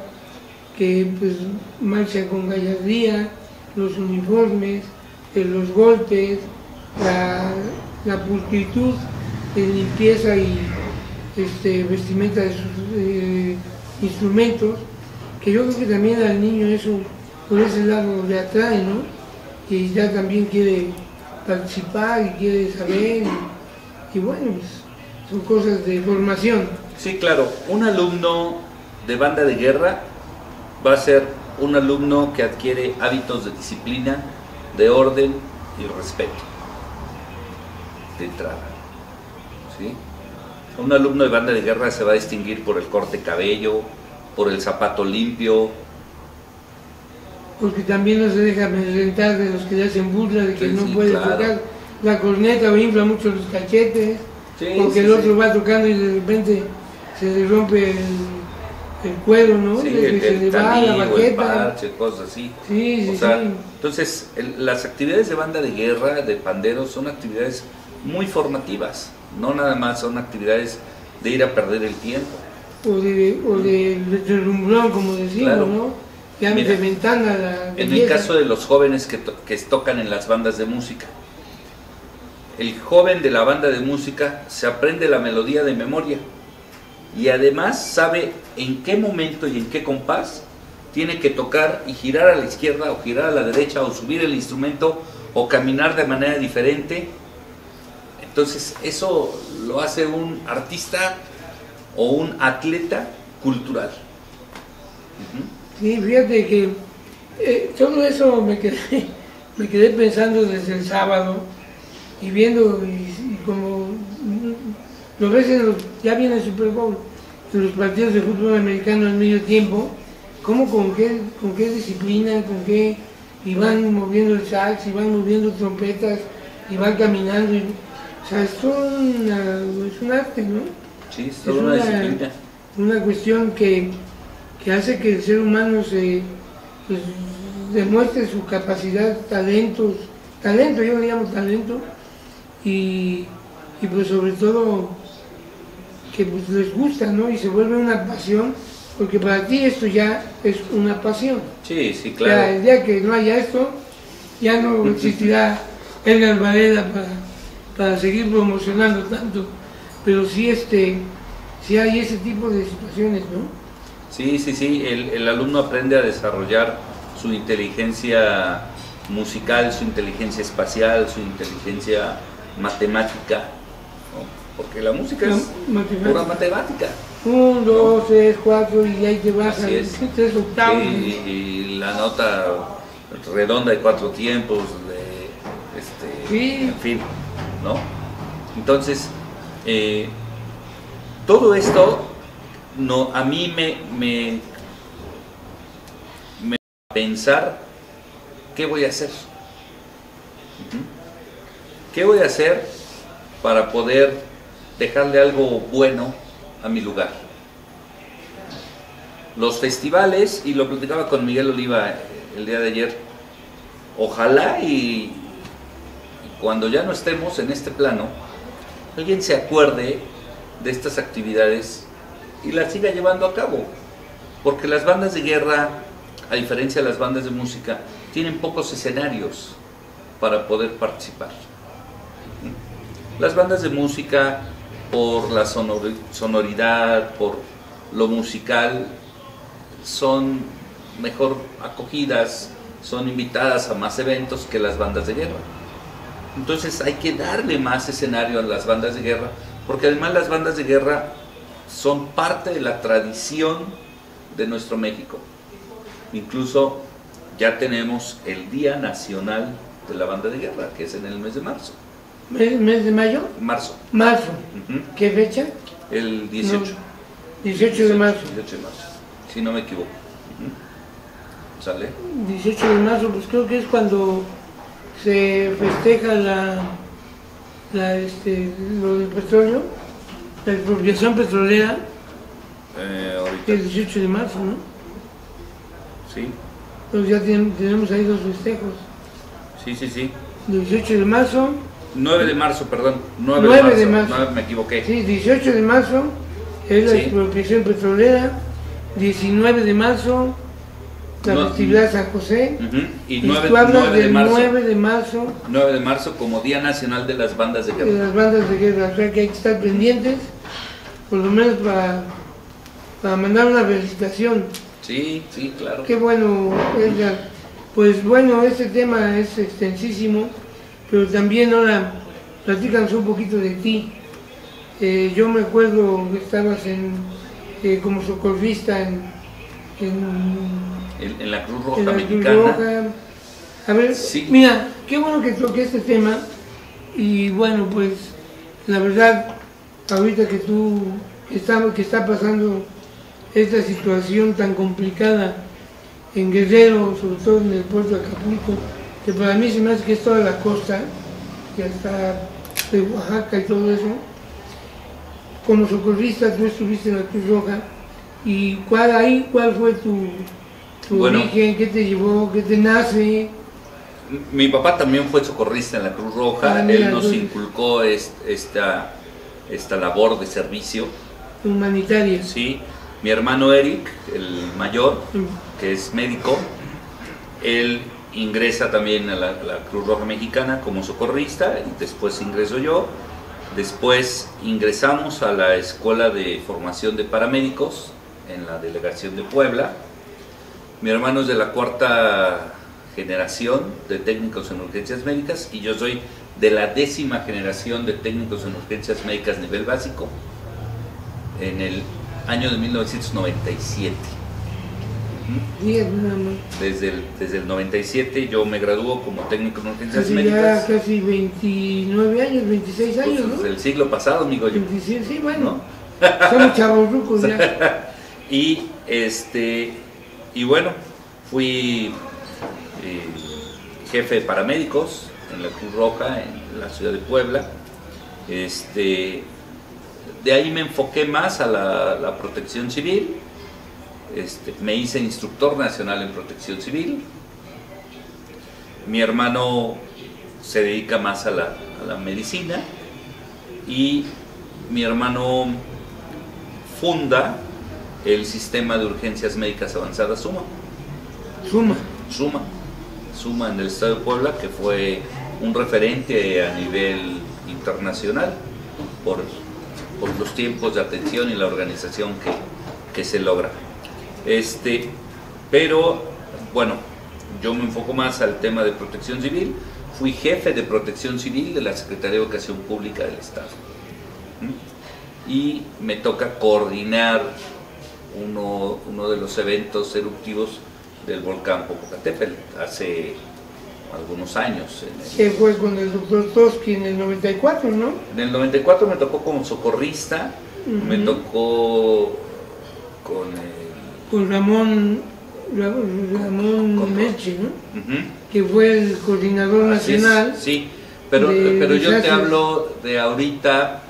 que pues marchan con gallardía, los uniformes, los golpes, la, la pulcritud de limpieza y este, vestimenta de sus eh, instrumentos, que yo creo que también al niño eso por ese lado le atrae, ¿no? Que ya también quiere participar y quiere saber, y, bueno, pues, son cosas de formación. Sí, claro, un alumno de banda de guerra va a ser un alumno que adquiere hábitos de disciplina, de orden y respeto de entrada. ¿Sí? Un alumno de banda de guerra se va a distinguir por el corte cabello, por el zapato limpio. Porque también no se deja presentar de los que le hacen burla de que no puede tocar la corneta o infla mucho los cachetes, porque el otro va tocando y de repente se le rompe el el cuero, ¿no? Sí, el, el, el parche, cosas así. Sí, sí, o sea, Entonces, las actividades de banda de guerra, de panderos, son actividades muy formativas, no nada más son actividades de ir a perder el tiempo. O de, o de, de rumblón, como decimos, Claro. ¿no? Ya Mira, la En el caso de los jóvenes que, to- que tocan en las bandas de música, el joven de la banda de música se aprende la melodía de memoria y además sabe en qué momento y en qué compás tiene que tocar y girar a la izquierda o girar a la derecha o subir el instrumento o caminar de manera diferente. Entonces eso lo hace un artista o un atleta cultural. Ujú. Sí, fíjate que eh, todo eso me quedé, me quedé pensando desde el sábado y viendo, y, como mm, lo ves en los, ya viene el Super Bowl, en los partidos de fútbol americano en medio tiempo, cómo con qué, con qué disciplina, con qué, y van moviendo el sax, y van moviendo trompetas, y van caminando, y- o sea, es, una- es un arte, ¿no? Sí, es Es una disciplina. una cuestión que, que hace que el ser humano se pues, demuestre su capacidad, talentos, talento, yo le llamo talento, y, y pues sobre todo que pues, les gusta, ¿no? Y se vuelve una pasión, porque para ti esto ya es una pasión. Sí, sí, claro. el día que no haya esto, ya no existirá Edgar Varela para, para seguir promocionando tanto. Pero sí, este, sí hay ese tipo de situaciones, ¿no? Sí, sí, sí. El, el alumno aprende a desarrollar su inteligencia musical, su inteligencia espacial, su inteligencia matemática. ¿no? Porque la música es Matemática. pura matemática. Un, dos, tres, cuatro, y ahí te vas a tres octavos. Y, y la nota redonda de cuatro tiempos, de, este, Sí. en fin, Entonces, eh, todo esto no, a mí me, me, me pensar qué voy a hacer. ¿Qué voy a hacer para poder dejarle algo bueno a mi lugar? Los festivales, y lo platicaba con Miguel Oliva el día de ayer, ojalá y cuando ya no estemos en este plano, alguien se acuerde de estas actividades y las siga llevando a cabo. Porque las bandas de guerra, a diferencia de las bandas de música, tienen pocos escenarios para poder participar. Las bandas de música, por la sonori- sonoridad, por lo musical, son mejor acogidas, son invitadas a más eventos que las bandas de guerra. Entonces hay que darle más escenario a las bandas de guerra, porque además las bandas de guerra son parte de la tradición de nuestro México. Incluso ya tenemos el Día Nacional de la Banda de Guerra, que es en el mes de marzo. ¿Mes, de mayo? Marzo, Marzo. ¿Qué fecha? el 18. No, 18 de marzo. 18 de marzo, si no me equivoco. Ujú. ¿Sale? 18 de marzo, pues creo que es cuando se festeja la, la este, lo del petróleo, la expropiación petrolera, Eh, es 18 de marzo, ¿no? sí, Entonces ya ten- tenemos ahí dos festejos. sí, sí, sí. 18 de marzo, 9 de marzo, perdón. 9, 9 de de marzo. marzo. No, me equivoqué. sí, 18 de marzo es la Sí. expropiación petrolera, 19 de marzo la No. festividad de San José, Y y 9, tú hablas de del marzo. 9 de marzo 9 de marzo como Día Nacional de las Bandas de de Guerra. las bandas de guerra, o sea que hay que estar pendientes, por lo menos para, para mandar una felicitación. Sí, sí, claro. Qué bueno, Edgar. Pues bueno, este tema es extensísimo, pero también ahora platícanos un poquito de ti. Eh, yo me acuerdo que estabas en, eh, como socorrista en, en En, en la Cruz Roja la Cruz Mexicana. Roja. A ver, Sí. mira, qué bueno que toqué este tema. Y bueno, pues la verdad, ahorita que tú está, que está pasando esta situación tan complicada en Guerrero, sobre todo en el puerto de Acapulco, que para mí se me hace que es toda la costa, que hasta de Oaxaca y todo eso. Como socorrista tú estuviste en la Cruz Roja. ¿Y cuál ahí, cuál fue tu, tu Bueno. origen? ¿Qué te llevó? ¿Qué te nace? Mi papá también fue socorrista en la Cruz Roja, Ah, mira, él nos inculcó es- esta, esta labor de servicio, Humanitaria. ¿sí? Mi hermano Eric, el mayor, Mm. que es médico, él ingresa también a la, a la Cruz Roja Mexicana como socorrista y después ingreso yo. Después ingresamos a la Escuela de Formación de Paramédicos en la delegación de Puebla. Mi hermano es de la cuarta generación de técnicos en urgencias médicas y yo soy de la décima generación de técnicos en urgencias médicas nivel básico en el año de 1997. Fíjate nada más. Desde el, desde el 97 yo me graduó como técnico en urgencias ya médicas. casi 29 años, 26 Pues, años, ¿no? desde el siglo pasado, amigo. Yo. 27, sí, bueno. Somos chavos rucos ya. Y este y bueno, fui eh, jefe de paramédicos en la Cruz Roja en la ciudad de Puebla. Este de ahí me enfoqué más a la, la protección civil. Este, me hice instructor nacional en protección civil. Mi hermano se dedica más a la, a la medicina y mi hermano funda el sistema de urgencias médicas avanzadas SUMA. Suma. SUMA. SUMA en el estado de Puebla, que fue un referente a nivel internacional por, por los tiempos de atención y la organización que, que se logra. Este, pero, bueno, yo me enfoco más al tema de protección civil. Fui jefe de protección civil de la Secretaría de Educación Pública del Estado. ¿Mm? Y me toca coordinar uno, uno de los eventos eruptivos del volcán Popocatépetl hace algunos años. En el, Que fue con el doctor Toski en el 94, ¿no? en el 94 me tocó como socorrista, me tocó con el... Con Ramón, Ra- Ramón Con- ¿no? Que fue el coordinador Así es, nacional. sí, pero, pero yo te hablo de ahorita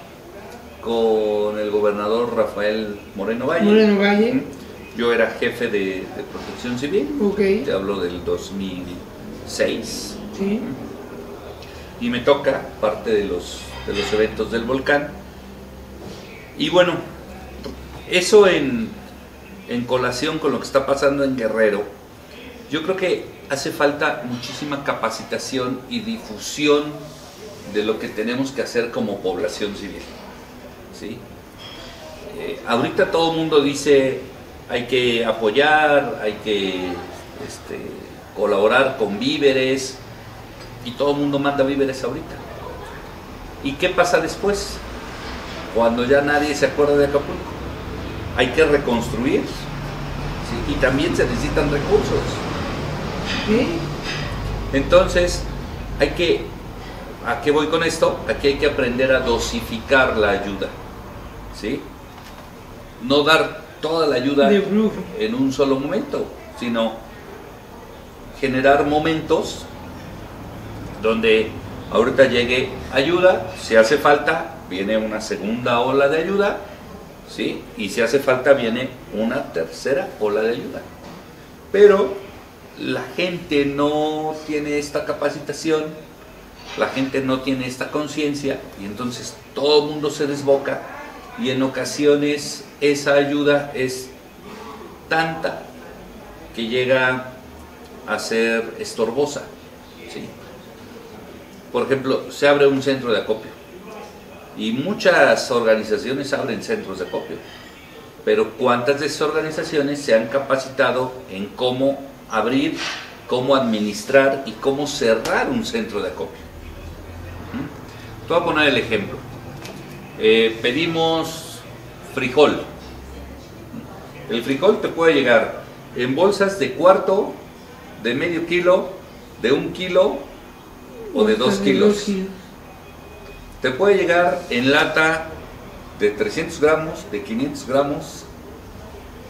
con el gobernador Rafael Moreno Valle. Moreno Valle. Yo era jefe de, de protección civil, Ok, te hablo del 2006, sí. y me toca parte de los, de los eventos del volcán. Y bueno, eso en, en colación con lo que está pasando en Guerrero, yo creo que hace falta muchísima capacitación y difusión de lo que tenemos que hacer como población civil. ¿Sí? Eh, ahorita todo el mundo dice hay que apoyar, hay que este, colaborar con víveres y todo el mundo manda víveres ahorita. ¿Y qué pasa después? Cuando ya nadie se acuerda de Acapulco. Hay que reconstruir ¿sí? y también se necesitan recursos. ¿Sí? Entonces, hay que, ¿a qué voy con esto? Aquí hay que aprender a dosificar la ayuda, ¿sí? No dar toda la ayuda en un solo momento, sino generar momentos donde ahorita llegue ayuda, si hace falta, viene una segunda ola de ayuda, ¿sí? Y si hace falta, viene una tercera ola de ayuda. Pero la gente no tiene esta capacitación, la gente no tiene esta conciencia y entonces todo el mundo se desboca y en ocasiones esa ayuda es tanta que llega a ser estorbosa. Por ejemplo, se abre un centro de acopio y muchas organizaciones abren centros de acopio, pero ¿cuántas de esas organizaciones se han capacitado en cómo abrir, cómo administrar y cómo cerrar un centro de acopio? ¿Mm? Voy a poner el ejemplo. Eh, pedimos frijol. El frijol te puede llegar en bolsas de cuarto, de medio kilo, de un kilo o de dos kilos. Te puede llegar en lata de 300 gramos, de 500 gramos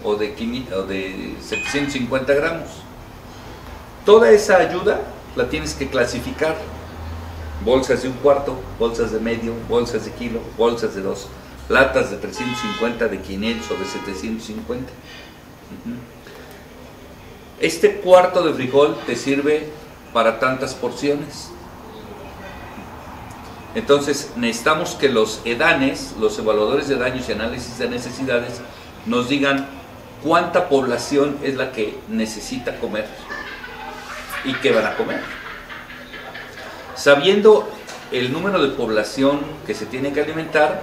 o de, 500 o de 750 gramos. Toda esa ayuda la tienes que clasificar. Bolsas de un cuarto, bolsas de medio, bolsas de kilo, bolsas de dos, latas de 350, de 500 o de 750. Ujú. Este cuarto de frijol te sirve para tantas porciones. Entonces necesitamos que los EDANES, los evaluadores de daños y análisis de necesidades, nos digan cuánta población es la que necesita comer y qué van a comer. Sabiendo el número de población que se tiene que alimentar,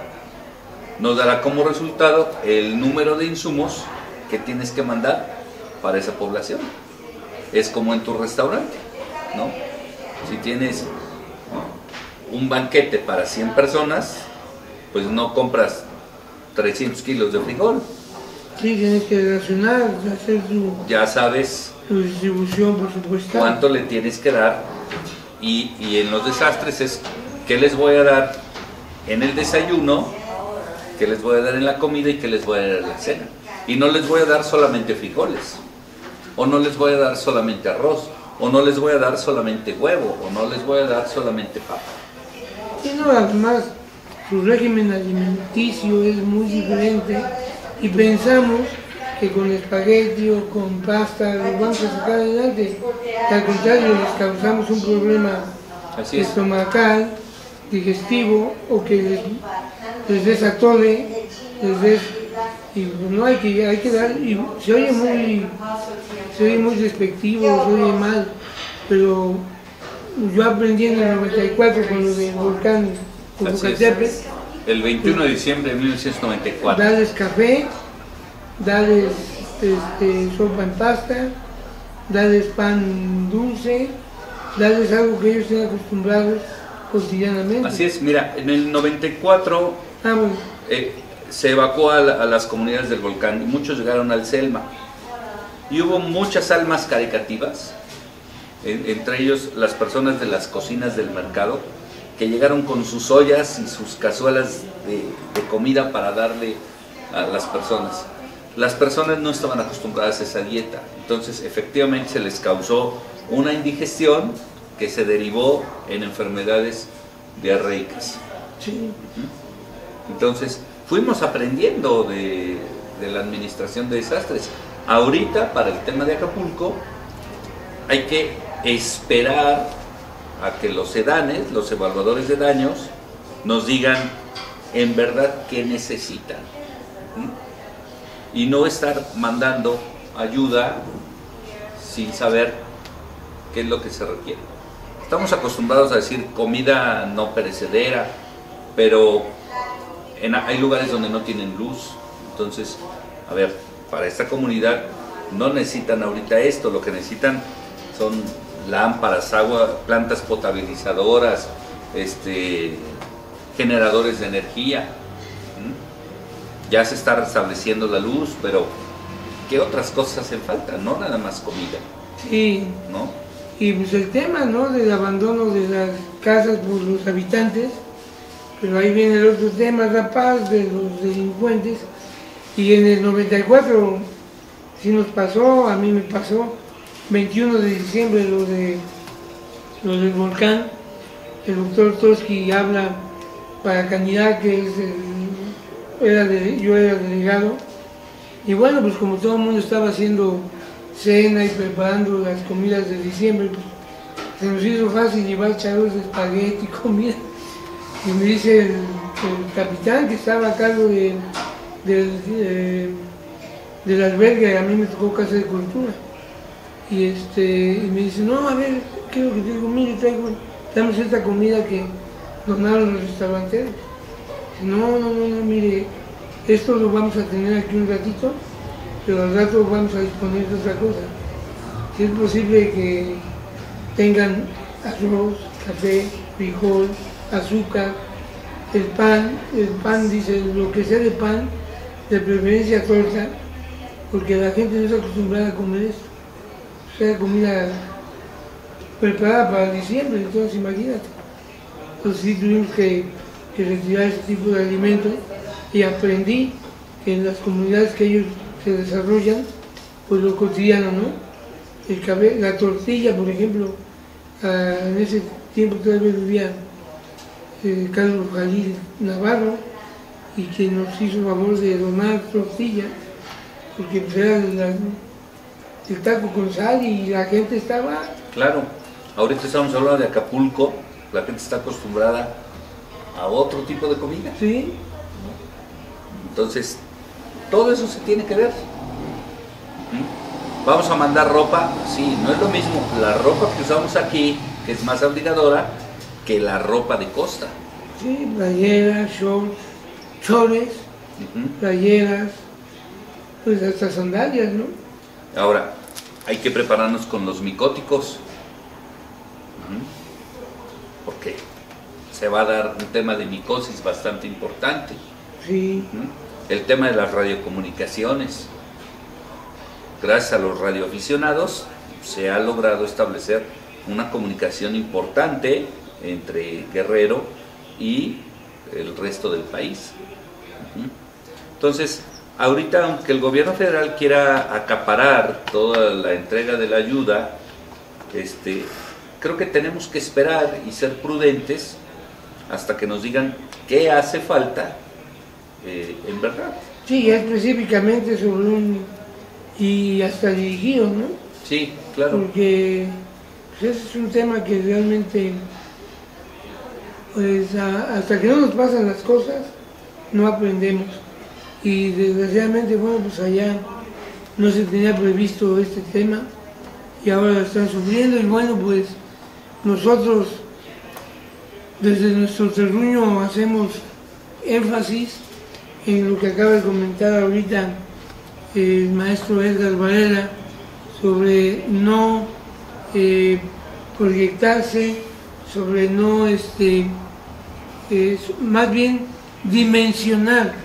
nos dará como resultado el número de insumos que tienes que mandar para esa población. Es como en tu restaurante, ¿no? Si tienes un banquete para 100 personas, pues no compras 300 kilos de frijol. Sí, tienes que racionar, hacer tu, Ya sabes tu distribución, por supuesto. cuánto le tienes que dar y, y en los desastres es qué les voy a dar en el desayuno, qué les voy a dar en la comida y qué les voy a dar en la cena. Y no les voy a dar solamente frijoles, o no les voy a dar solamente arroz, o no les voy a dar solamente huevo, o no les voy a dar solamente papa. Y no, además, su régimen alimenticio es muy diferente y pensamos que con espagueti o con pasta los vamos a sacar adelante. Al contrario, les causamos un problema Así es. estomacal, digestivo, o que les, les desatole, les des... Y no hay que, hay que dar, y se oye muy, se oye muy despectivo, se oye mal, pero yo aprendí en el 94 con lo del volcán Así es. El 21 de diciembre de 1994. darles café, darles este, sopa en pasta, darles pan dulce, darles algo que ellos estén acostumbrados cotidianamente. Así es, mira, en el 94 Ah, bueno, eh, se evacuó a, la- a las comunidades del volcán y muchos llegaron al Selma. Y hubo muchas almas caricativas, en- entre ellos las personas de las cocinas del mercado, que llegaron con sus ollas y sus cazuelas de, de comida para darle a las personas. Las personas no estaban acostumbradas a esa dieta, entonces efectivamente se les causó una indigestión que se derivó en enfermedades diarreicas. sí. Entonces, fuimos aprendiendo de, de la administración de desastres. Ahorita, para el tema de Acapulco, hay que esperar a que los sedanes, los evaluadores de daños, nos digan en verdad qué necesitan. ¿Mm? Y no estar mandando ayuda sin saber qué es lo que se requiere. Estamos acostumbrados a decir comida no perecedera, pero hay lugares donde no tienen luz. Entonces, a ver, para esta comunidad no necesitan ahorita esto, lo que necesitan son lámparas, agua, plantas potabilizadoras, este, generadores de energía. Ya se está restableciendo la luz, pero ¿qué otras cosas hacen falta? No nada más comida, Sí, ¿no? y pues el tema, ¿no? Del abandono de las casas por los habitantes, pero ahí viene el otro tema, la paz de los delincuentes, y en el 94 sí nos pasó, a mí me pasó, 21 de diciembre lo de lo del volcán, el doctor Toski habla para Canidad, que es el- era de- yo era delegado, y bueno, pues como todo el mundo estaba haciendo cena y preparando las comidas de diciembre, pues se nos hizo fácil llevar charros de espagueti, comida. Y me dice el, capitán que estaba a cargo de, del, eh, del albergue, a mí me tocó casa de cultura. Y, este, y me dice, no, a ver, ¿qué es lo que te digo? Mire, traigo, dame esta comida que donaron los restauranteros. No, no, no, no, mire, esto lo vamos a tener aquí un ratito, pero al rato vamos a disponer de otra cosa. Si es posible que tengan arroz, café, frijol, azúcar, el pan, el pan dice lo que sea de pan, de preferencia torta, porque la gente no está acostumbrada a comer esto. O sea, comida preparada para diciembre, entonces imagínate. Entonces sí tuvimos que, que retirar ese tipo de alimentos y aprendí que en las comunidades que ellos se desarrollan, pues lo cotidiano, ¿no? El cabe- la tortilla, por ejemplo, ah, en ese tiempo todavía vivía eh, Carlos Jalil Navarro y que nos hizo favor de donar tortilla, porque pues, era el taco con sal y la gente estaba Claro. ahorita estamos hablando de Acapulco, la gente está acostumbrada a otro tipo de comida. Sí, Entonces, todo eso se tiene que ver. ¿Mm? Vamos a mandar ropa, sí, no es lo mismo la ropa que usamos aquí, que es más abrigadora, que la ropa de costa. sí, playeras, shorts, chores, Ujú. playeras, pues hasta sandalias, ¿no? Ahora, hay que prepararnos con los micóticos. Ujú. Porque se va a dar un tema de micosis bastante importante. Sí, Ujú. El tema de las radiocomunicaciones. Gracias a los radioaficionados se ha logrado establecer una comunicación importante entre Guerrero y el resto del país. Ujú. Entonces, ahorita aunque el gobierno federal quiera acaparar toda la entrega de la ayuda, este, creo que tenemos que esperar y ser prudentes hasta que nos digan qué hace falta eh, en verdad. sí, específicamente sobre un... y hasta dirigido, ¿no? Sí, claro. Porque pues, ese es un tema que realmente, pues a- hasta que no nos pasan las cosas, no aprendemos. Y desgraciadamente, bueno, pues allá no se tenía previsto este tema y ahora lo están sufriendo y bueno, pues nosotros desde nuestro terruño hacemos énfasis en lo que acaba de comentar ahorita el maestro Edgar Varela sobre no eh, proyectarse, sobre no, este, más bien dimensionar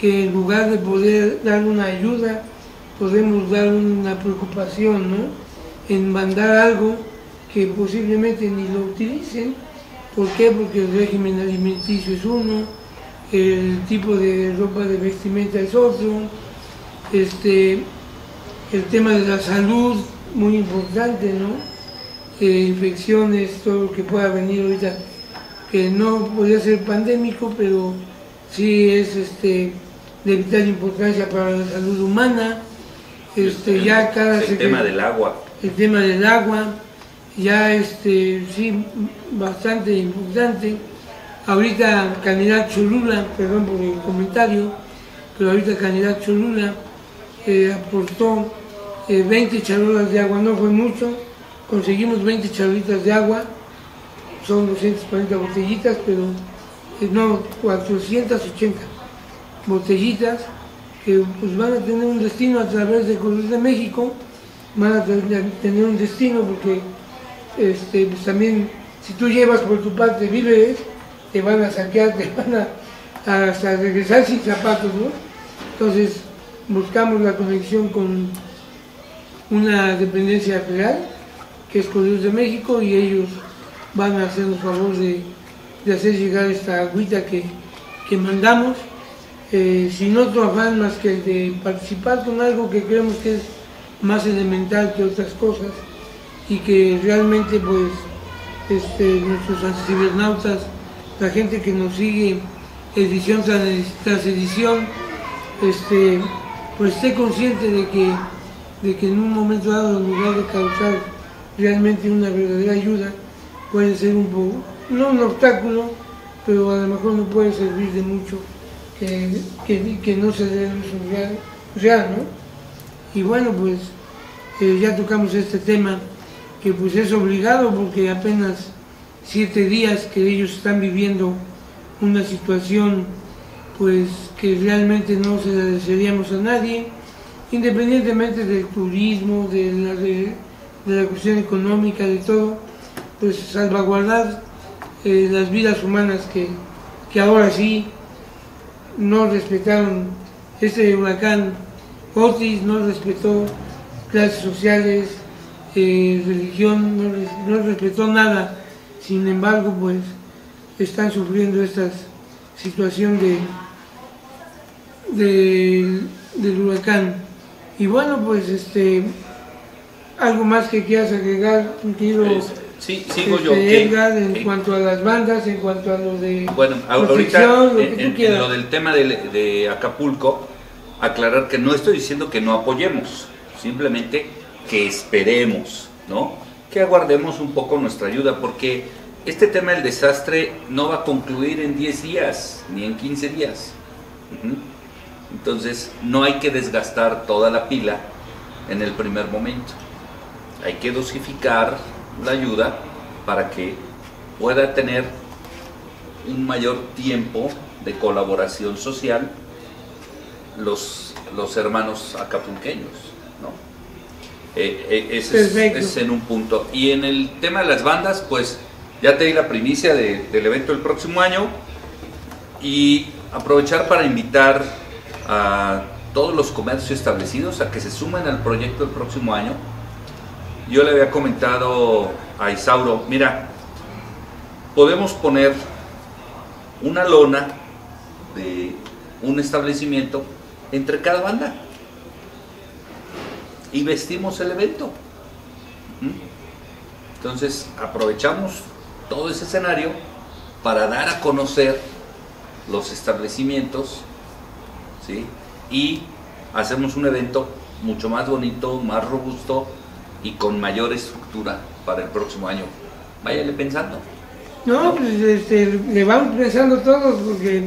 que en lugar de poder dar una ayuda, podemos dar una preocupación, ¿no? En mandar algo que posiblemente ni lo utilicen. ¿Por qué? Porque el régimen alimenticio es uno, el tipo de ropa de vestimenta es otro, este, el tema de la salud, muy importante, ¿no? Eh, infecciones, todo lo que pueda venir ahorita, que no podría ser pandémico, pero sí es este, de vital importancia para la salud humana. Este, ya cada el tema del agua. el tema del agua, ya este, sí, bastante importante. Ahorita Canidad Cholula, perdón por el comentario, pero ahorita Canidad Cholula eh, aportó eh, 20 charolas de agua, no fue mucho, conseguimos 20 charolitas de agua, son 240 botellitas, pero eh, no, 480 botellitas que pues, van a tener un destino a través de Cruz de México, van a tener un destino porque este, pues, también si tú llevas por tu parte víveres, te van a saquear, te van a hasta regresar sin zapatos, ¿no? Entonces buscamos la conexión con una dependencia federal, que es Correos de México, y ellos van a hacernos favor de, de hacer llegar esta agüita que, que mandamos, eh, sin otro afán más que el de participar con algo que creemos que es más elemental que otras cosas y que realmente pues este, nuestros cibernautas, la gente que nos sigue edición tras, edición, este, pues esté consciente de que, de que en un momento dado, en lugar de causar realmente una verdadera ayuda, puede ser un poco, no un obstáculo, pero a lo mejor no puede servir de mucho que, que, que no se dé el uso real, real, ¿no? Y bueno, pues eh, ya tocamos este tema que pues es obligado porque apenas siete días que ellos están viviendo una situación pues que realmente no se la desearíamos a nadie, independientemente del turismo, de la, de, la cuestión económica, de todo, pues salvaguardar eh, las vidas humanas que, que ahora sí no respetaron este huracán Otis, no respetó clases sociales, eh, religión, no, no respetó nada. Sin embargo, pues están sufriendo esta situación de, de- del huracán. Y bueno, pues este algo más que quieras agregar, querido Es- sí, sigo este, yo. que- Edgar, en cuanto a las bandas, en cuanto a lo de Bueno, ahorita lo que en, lo del tema de, Acapulco, aclarar que no estoy diciendo que no apoyemos, simplemente que esperemos, ¿no? que aguardemos un poco nuestra ayuda, porque este tema del desastre no va a concluir en 10 días, ni en 15 días. Entonces, no hay que desgastar toda la pila en el primer momento. Hay que dosificar la ayuda para que pueda tener un mayor tiempo de colaboración social los, los hermanos acapulqueños. Eh, eh, ese es, en un punto. Y en el tema de las bandas, pues ya te di la primicia del evento del próximo año y aprovechar para invitar a todos los comercios establecidos a que se sumen al proyecto del próximo año. Yo le había comentado a Isauro, mira, podemos poner una lona de un establecimiento entre cada banda y vestimos el evento. Entonces aprovechamos todo ese escenario para dar a conocer los establecimientos ¿sí? y hacemos un evento mucho más bonito, más robusto y con mayor estructura para el próximo año. Váyale pensando. No, pues este, le vamos pensando todos porque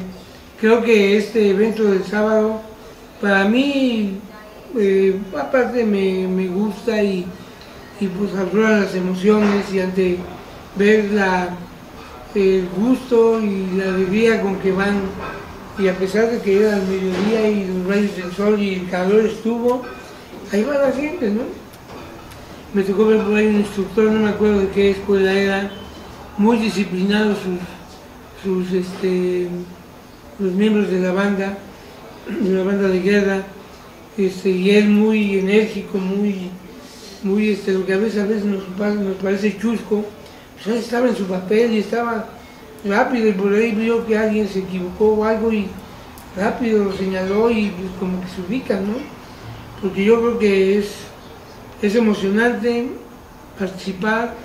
creo que este evento del sábado para mí eh, aparte me, me, gusta y, pues afloran las emociones y ante ver el gusto y la alegría con que van y a pesar de que era el mediodía y los rayos del sol y el calor estuvo, ahí va la gente, ¿no? Me tocó ver por ahí un instructor, no me acuerdo de qué escuela era, muy disciplinado sus, sus este, los miembros de la banda, de la banda de guerra, este, y él muy enérgico, muy, muy este, lo que a veces, a veces nos, parece chusco, pues estaba en su papel y estaba rápido y por ahí vio que alguien se equivocó o algo y rápido lo señaló y pues, como que se ubica, ¿no? Porque yo creo que es, es emocionante participar,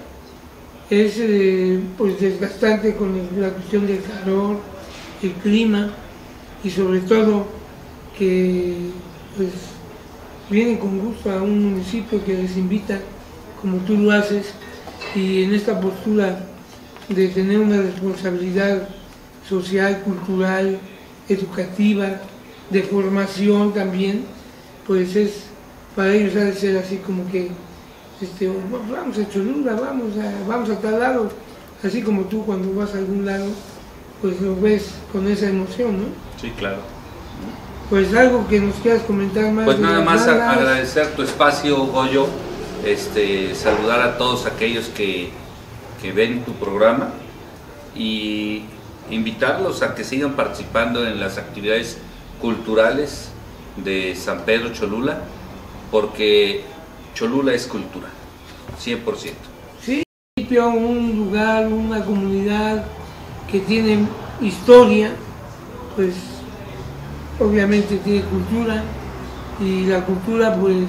es eh, pues desgastante con la cuestión del calor, el clima y sobre todo que pues vienen con gusto a un municipio que les invita como tú lo haces y en esta postura de tener una responsabilidad social, cultural, educativa, de formación también, pues es, para ellos ha de ser así como que, este, vamos a Cholula, vamos a, vamos a tal lado, así como tú cuando vas a algún lado, pues lo ves con esa emoción, ¿no? Sí, claro. Pues algo que nos quieras comentar más. Pues nada más agradecer tu espacio, Goyo, este, saludar a todos aquellos que que ven tu programa y invitarlos a que sigan participando en las actividades culturales de San Pedro Cholula, porque Cholula es cultura, 100%. Sí, un lugar, una comunidad que tiene historia, pues obviamente tiene cultura y la cultura pues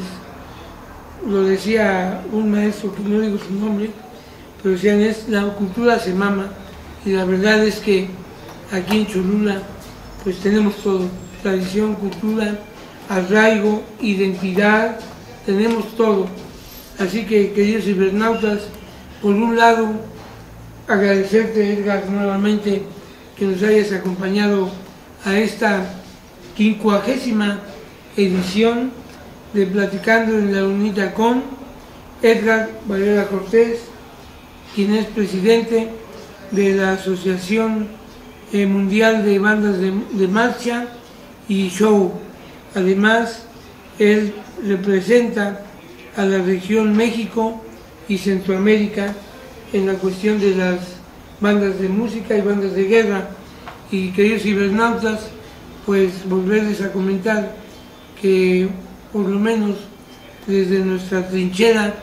lo decía un maestro que no digo su nombre, pero decían, es, la cultura se mama y la verdad es que aquí en Cholula pues tenemos todo, tradición, cultura, arraigo, identidad, tenemos todo. Así que queridos cibernautas, por un lado agradecerte Edgar nuevamente que nos hayas acompañado a esta quincuagésima edición de Platicando en la Unita con Edgar Valera Cortés, quien es presidente de la Asociación eh, Mundial de Bandas de, Marcha y Show. Además, él representa a la región México y Centroamérica en la cuestión de las bandas de música y bandas de guerra. Y queridos cibernautas, pues volverles a comentar que por lo menos desde nuestra trinchera,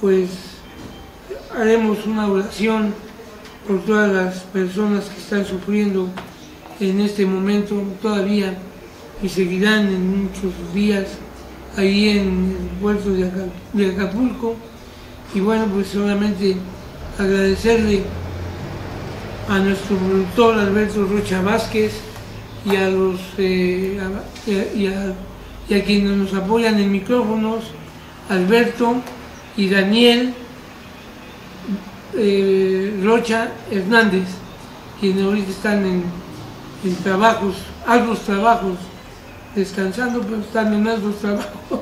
pues haremos una oración por todas las personas que están sufriendo en este momento todavía y seguirán en muchos días ahí en el puerto de Acapulco. Y bueno, pues solamente agradecerle a nuestro productor Alberto Rocha Vázquez y a los eh, y, a, y a quienes nos apoyan en micrófonos, Alberto y Daniel eh, Rocha Hernández, quienes ahorita están en, en trabajos, altos trabajos, descansando, pero están en altos trabajos.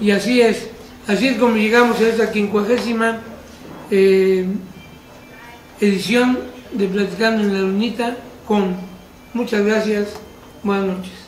Y así es, así es como llegamos a esta quincuagésima eh, edición de Platicando en la Lunita con muchas gracias, buenas noches.